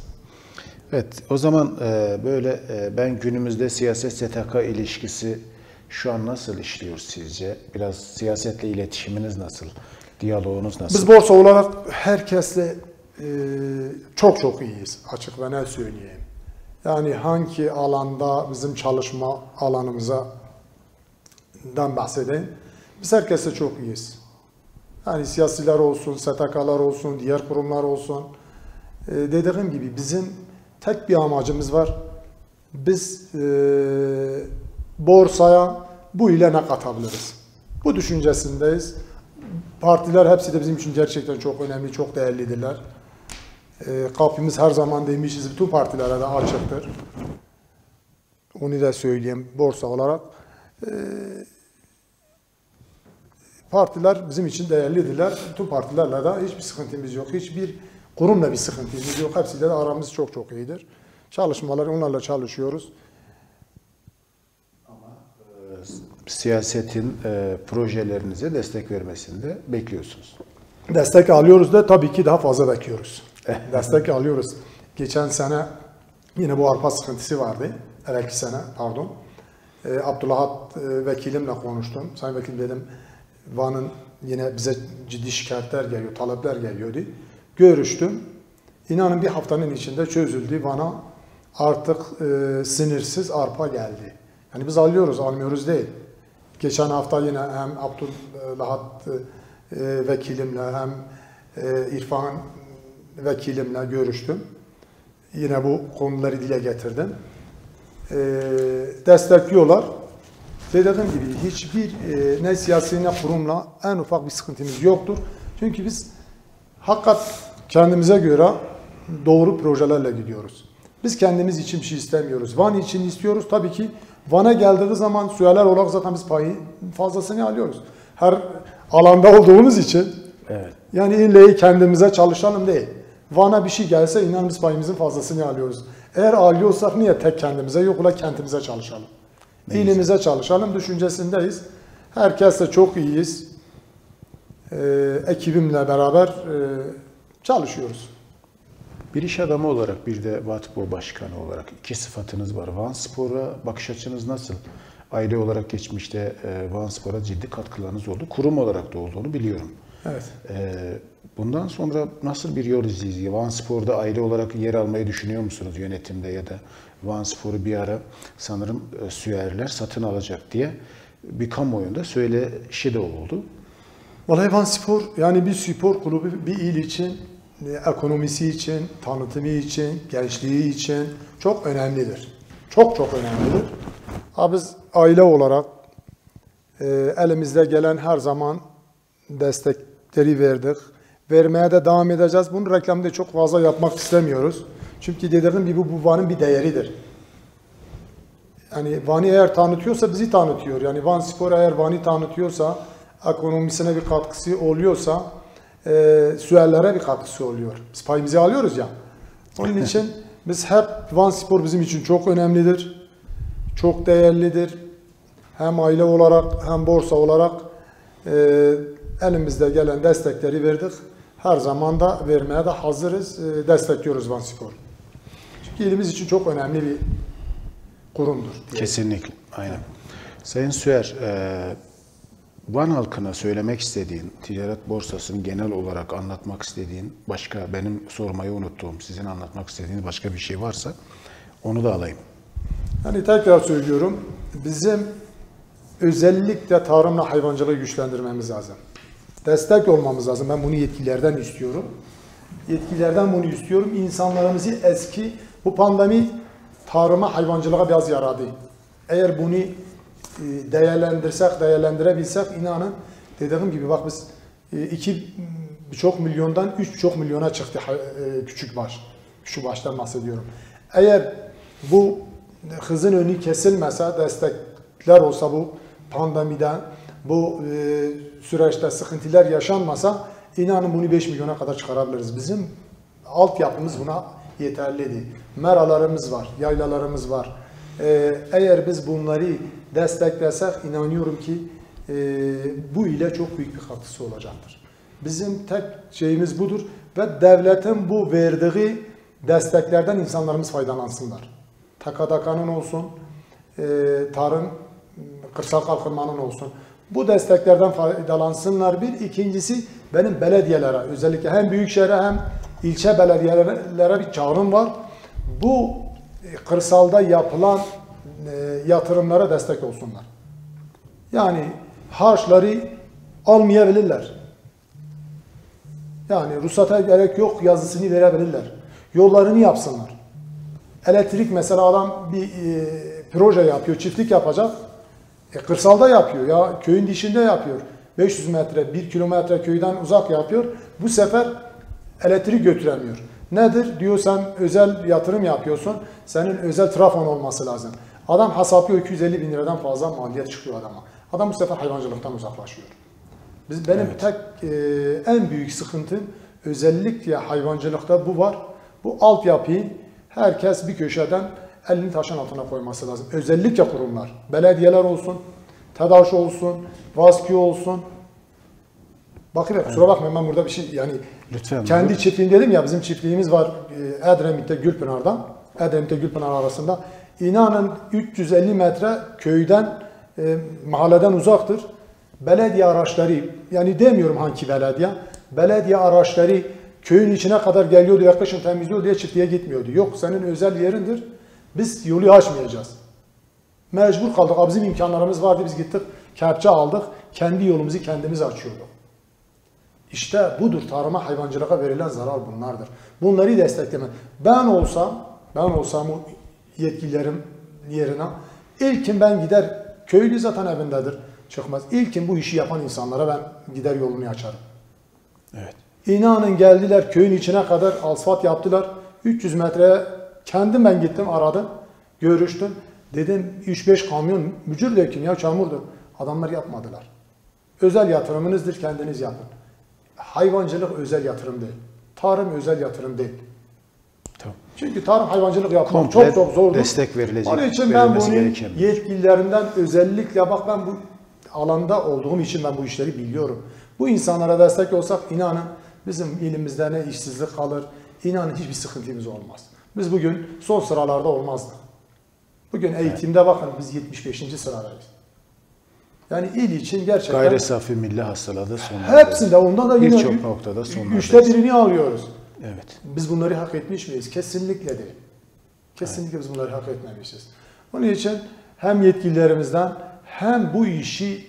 Evet, o zaman e, böyle e, ben günümüzde siyaset STK ilişkisi şu an nasıl işliyor sizce? Biraz siyasetle iletişiminiz nasıl? Diyaloğunuz nasıl? Biz borsa olarak herkesle e, çok çok iyiyiz. Açık ve net söyleyeyim. Yani hangi alanda bizim çalışma alanımıza dan bahsedeyim. Biz herkesle çok iyiyiz. Yani siyasiler olsun, STK'lar olsun, diğer kurumlar olsun. E, dediğim gibi bizim tek bir amacımız var. Biz e, borsaya bu ile ne katabiliriz? Bu düşüncesindeyiz. Partiler hepsi de bizim için gerçekten çok önemli, çok değerlidirler. E, kapımız her zaman demişiz, bütün partilere de açıktır. Onu da söyleyeyim borsa olarak. E, partiler bizim için değerlidirler. Bütün partilerle de hiçbir sıkıntımız yok. Hiçbir kurumla bir sıkıntımız yok. Hepsiyle de aramız çok çok iyidir. Çalışmalar onlarla çalışıyoruz. Siyasetin e, projelerinize destek vermesini de bekliyorsunuz. Destek alıyoruz da tabii ki daha fazla bekliyoruz. Destek alıyoruz. Geçen sene yine bu arpa sıkıntısı vardı. Evvelki sene pardon. Ee, Abdülhat e, vekilimle konuştum. Sayın vekilim dedim Van'ın yine bize ciddi şikayetler geliyor, talepler geliyordu. Görüştüm. İnanın bir haftanın içinde çözüldü. Van'a artık e, sinirsiz arpa geldi. Yani biz alıyoruz, almıyoruz değil. Geçen hafta yine hem Abdülhat e, vekilimle hem e, İrfan vekilimle görüştüm. Yine bu konuları dile getirdim. E, destekliyorlar. Dediğim gibi hiçbir ne siyasi ne kurumla en ufak bir sıkıntımız yoktur. Çünkü biz hakikat kendimize göre doğru projelerle gidiyoruz. Biz kendimiz için bir şey istemiyoruz. Van için istiyoruz. Tabii ki Van'a geldiği zaman süreler olarak zaten biz payı fazlasını alıyoruz. Her alanda olduğumuz için Evet. yani ille kendimize çalışalım değil. Van'a bir şey gelse inan biz payımızın fazlasını alıyoruz. Eğer alıyorsak niye tek kendimize yok ula kentimize çalışalım. Ne İlimize çalışalım düşüncesindeyiz. Herkesle çok iyiyiz. Ee, ekibimle beraber e, çalışıyoruz. Bir iş adamı olarak bir de Vatbo Başkanı olarak iki sıfatınız var. Van Spor'a bakış açınız nasıl? Aile olarak geçmişte e, Van Spor'a ciddi katkılarınız oldu. Kurum olarak da olduğunu biliyorum. Evet. E, Bundan sonra nasıl bir yol izleyeceğiz? Van Spor'da aile olarak yer almayı düşünüyor musunuz yönetimde ya da Van Spor'u bir ara sanırım e, Süerler satın alacak diye bir kamuoyunda söyleşi de oldu. Vallahi Van Spor yani bir spor kulübü bir il için, ekonomisi için, tanıtımı için, gençliği için çok önemlidir. Çok çok önemlidir. Ha biz aile olarak e, elimizde gelen her zaman destekleri verdik. Vermeye de devam edeceğiz. Bunu reklamda çok fazla yapmak istemiyoruz. Çünkü dediğim gibi bu Van'ın bir değeridir. Yani Van'ı eğer tanıtıyorsa bizi tanıtıyor. Yani Van Spor eğer Van'ı tanıtıyorsa, ekonomisine bir katkısı oluyorsa e, süellere bir katkısı oluyor. Biz payımızı alıyoruz ya. Onun için biz hep Van Spor bizim için çok önemlidir. Çok değerlidir. Hem aile olarak hem borsa olarak e, elimizde gelen destekleri verdik. Her zaman da vermeye de hazırız. E, destekliyoruz Van Spor. Çünkü ilimiz için çok önemli bir kurumdur. diye. Kesinlikle. Aynen. Sayın Süer, e, Van halkına söylemek istediğin, ticaret borsasını genel olarak anlatmak istediğin, başka benim sormayı unuttuğum, sizin anlatmak istediğiniz başka bir şey varsa onu da alayım. Hani tekrar söylüyorum, bizim özellikle tarımla hayvancılığı güçlendirmemiz lazım. Destek olmamız lazım. Ben bunu yetkililerden istiyorum. Yetkililerden bunu istiyorum. İnsanlarımızı eski, bu pandemi tarıma, hayvancılığa biraz yaradı. Eğer bunu değerlendirsek, değerlendirebilsek inanın dediğim gibi bak biz e, iki birçok milyondan üç birçok milyona çıktı e, küçük baş. Şu baştan bahsediyorum. Eğer bu hızın önü kesilmese, destekler olsa bu pandemiden, bu e, süreçte sıkıntılar yaşanmasa inanın bunu 5 milyona kadar çıkarabiliriz. Bizim altyapımız buna yeterlidir. Meralarımız var, yaylalarımız var. E, eğer biz bunları desteklesek inanıyorum ki e, bu ile çok büyük bir katkısı olacaktır. Bizim tek şeyimiz budur ve devletin bu verdiği desteklerden insanlarımız faydalansınlar. Takadakanın olsun, e, tarım, kırsal kalkınmanın olsun. Bu desteklerden faydalansınlar bir. İkincisi benim belediyelere, özellikle hem büyükşehire hem ilçe belediyelere bir çağrım var. Bu e, kırsalda yapılan yatırımlara destek olsunlar. Yani harçları almayabilirler. Yani ruhsata gerek yok yazısını verebilirler. Yollarını yapsınlar. Elektrik mesela adam bir e, proje yapıyor, çiftlik yapacak. E, kırsalda yapıyor ya köyün dışında yapıyor. 500 metre, 1 kilometre köyden uzak yapıyor. Bu sefer elektrik götüremiyor. Nedir? Diyor sen özel yatırım yapıyorsun. Senin özel trafon olması lazım. Adam hesaplıyor 250 bin liradan fazla maliyet çıkıyor adama. Adam bu sefer hayvancılıktan uzaklaşıyor. Biz benim tek e, en büyük sıkıntım özellikle hayvancılıkta bu var. Bu altyapıyı herkes bir köşeden elini taşın altına koyması lazım. Özellikle kurumlar, belediyeler olsun, TEDAŞ olsun, VASKİ olsun. Bakın kusura bakmayın ben burada bir şey yani Lütfen. kendi çiftliğim dedim ya bizim çiftliğimiz var e, Edremit'te Gülpınar'da. Edremit'te Gülpınar arasında. İnanın 350 metre köyden e, mahalleden uzaktır. Belediye araçları yani demiyorum hangi belediye. Belediye araçları köyün içine kadar geliyordu yaklaşın temizliyor diye çiftliğe gitmiyordu. Yok senin özel yerindir. Biz yolu açmayacağız. Mecbur kaldık. Bizim imkanlarımız vardı. Biz gittik. Kepçe aldık. Kendi yolumuzu kendimiz açıyorduk. İşte budur tarıma hayvancılığa verilen zarar bunlardır. Bunları destekleme. Ben olsam, ben olsam o yetkililerim yerine ilkin ben gider, köylü zaten evindedir, çıkmaz. İlkin bu işi yapan insanlara ben gider yolunu açarım. Evet. İnanın geldiler köyün içine kadar asfalt yaptılar. 300 metreye kendim ben gittim aradım. Görüştüm. Dedim 3-5 kamyon mücür dökün ya çamurdur. Adamlar yapmadılar. Özel yatırımınızdır kendiniz yapın. Hayvancılık özel yatırım değil. Tarım özel yatırım değil. Çünkü tarım hayvancılık yapmak Komple çok çok zordur. destek verilecek, Onun için ben bunu gereken yetkililerinden özellikle bak ben bu alanda olduğum için ben bu işleri biliyorum. Bu insanlara destek olsak inanın bizim ilimizde ne işsizlik kalır, inanın hiçbir sıkıntımız olmaz. Biz bugün son sıralarda olmazdık. Bugün eğitimde bakın biz 75. sıradayız. Yani il için gerçekten Gayri safi milli hasılada sonlandayız. hepsinde ondan da yine Birçok noktada sonlardayız. Üçte birini alıyoruz. Evet. Biz bunları hak etmiş miyiz? Kesinlikle değil. Kesinlikle biz bunları hak etmemişiz. Onun için hem yetkililerimizden hem bu işi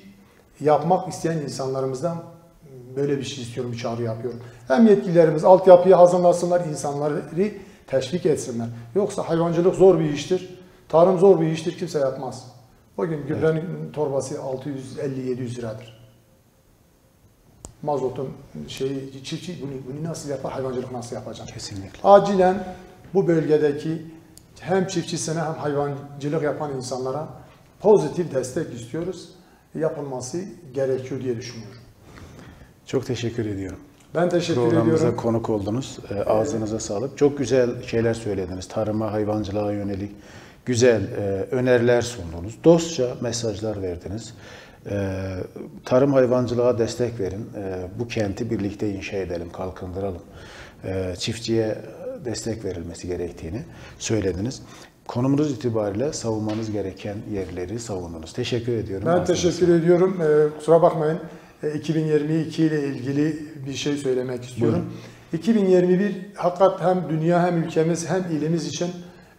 yapmak isteyen insanlarımızdan böyle bir şey istiyorum, bir çağrı yapıyorum. Hem yetkililerimiz altyapıyı hazırlasınlar, insanları teşvik etsinler. Yoksa hayvancılık zor bir iştir. Tarım zor bir iştir, kimse yapmaz. Bugün gübrenin torbası 650-700 liradır. Mazotun şeyi, çiftçi bunu, bunu nasıl yapar, hayvancılık nasıl yapacak? Kesinlikle. Acilen bu bölgedeki hem çiftçisine hem hayvancılık yapan insanlara pozitif destek istiyoruz. Yapılması gerekiyor diye düşünüyorum. Çok teşekkür ediyorum. Ben teşekkür Programımıza ediyorum. konuk oldunuz. Ee, Ağzınıza sağlık. Çok güzel şeyler söylediniz. Tarıma, hayvancılığa yönelik güzel e, öneriler sundunuz. Dostça mesajlar verdiniz. Ee, Tarım hayvancılığa destek verin. Ee, Bu kenti birlikte inşa edelim, kalkındıralım. Ee, Çiftçiye destek verilmesi gerektiğini söylediniz. Konumuz itibariyle savunmanız gereken yerleri savundunuz. Teşekkür ediyorum. Ben teşekkür ediyorum. Ee, kusura bakmayın. Ee, 2022 ile ilgili bir şey söylemek istiyorum. 2021 hakikat hem dünya hem ülkemiz hem ilimiz için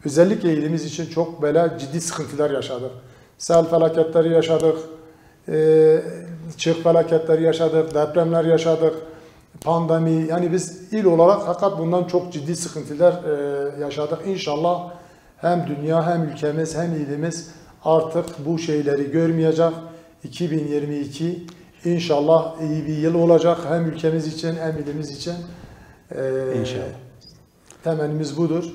özellikle ilimiz için çok böyle ciddi sıkıntılar yaşadık. Sel felaketleri yaşadık. E, çığ felaketleri yaşadık. Depremler yaşadık. Pandemi yani biz il olarak hakikat bundan çok ciddi sıkıntılar e, yaşadık. İnşallah hem dünya hem ülkemiz hem ilimiz artık bu şeyleri görmeyecek. 2022 inşallah iyi bir yıl olacak hem ülkemiz için hem ilimiz için. Ee, İnşallah. Temennimiz budur.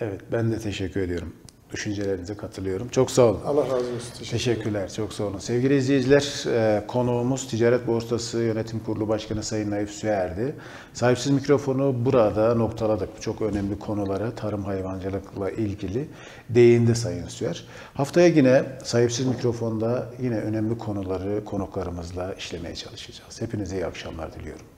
Evet, ben de teşekkür ediyorum. Düşüncelerinize katılıyorum. Çok sağ olun. Allah razı olsun. Teşekkür Teşekkürler, çok sağ olun. Sevgili izleyiciler, e, konuğumuz Ticaret Borsası Yönetim Kurulu Başkanı Sayın Naif Süer'di. Sahipsiz mikrofonu burada noktaladık. Çok önemli konulara tarım hayvancılıkla ilgili değindi Sayın Süer. Haftaya yine sahipsiz mikrofonda yine önemli konuları konuklarımızla işlemeye çalışacağız. Hepinize iyi akşamlar diliyorum.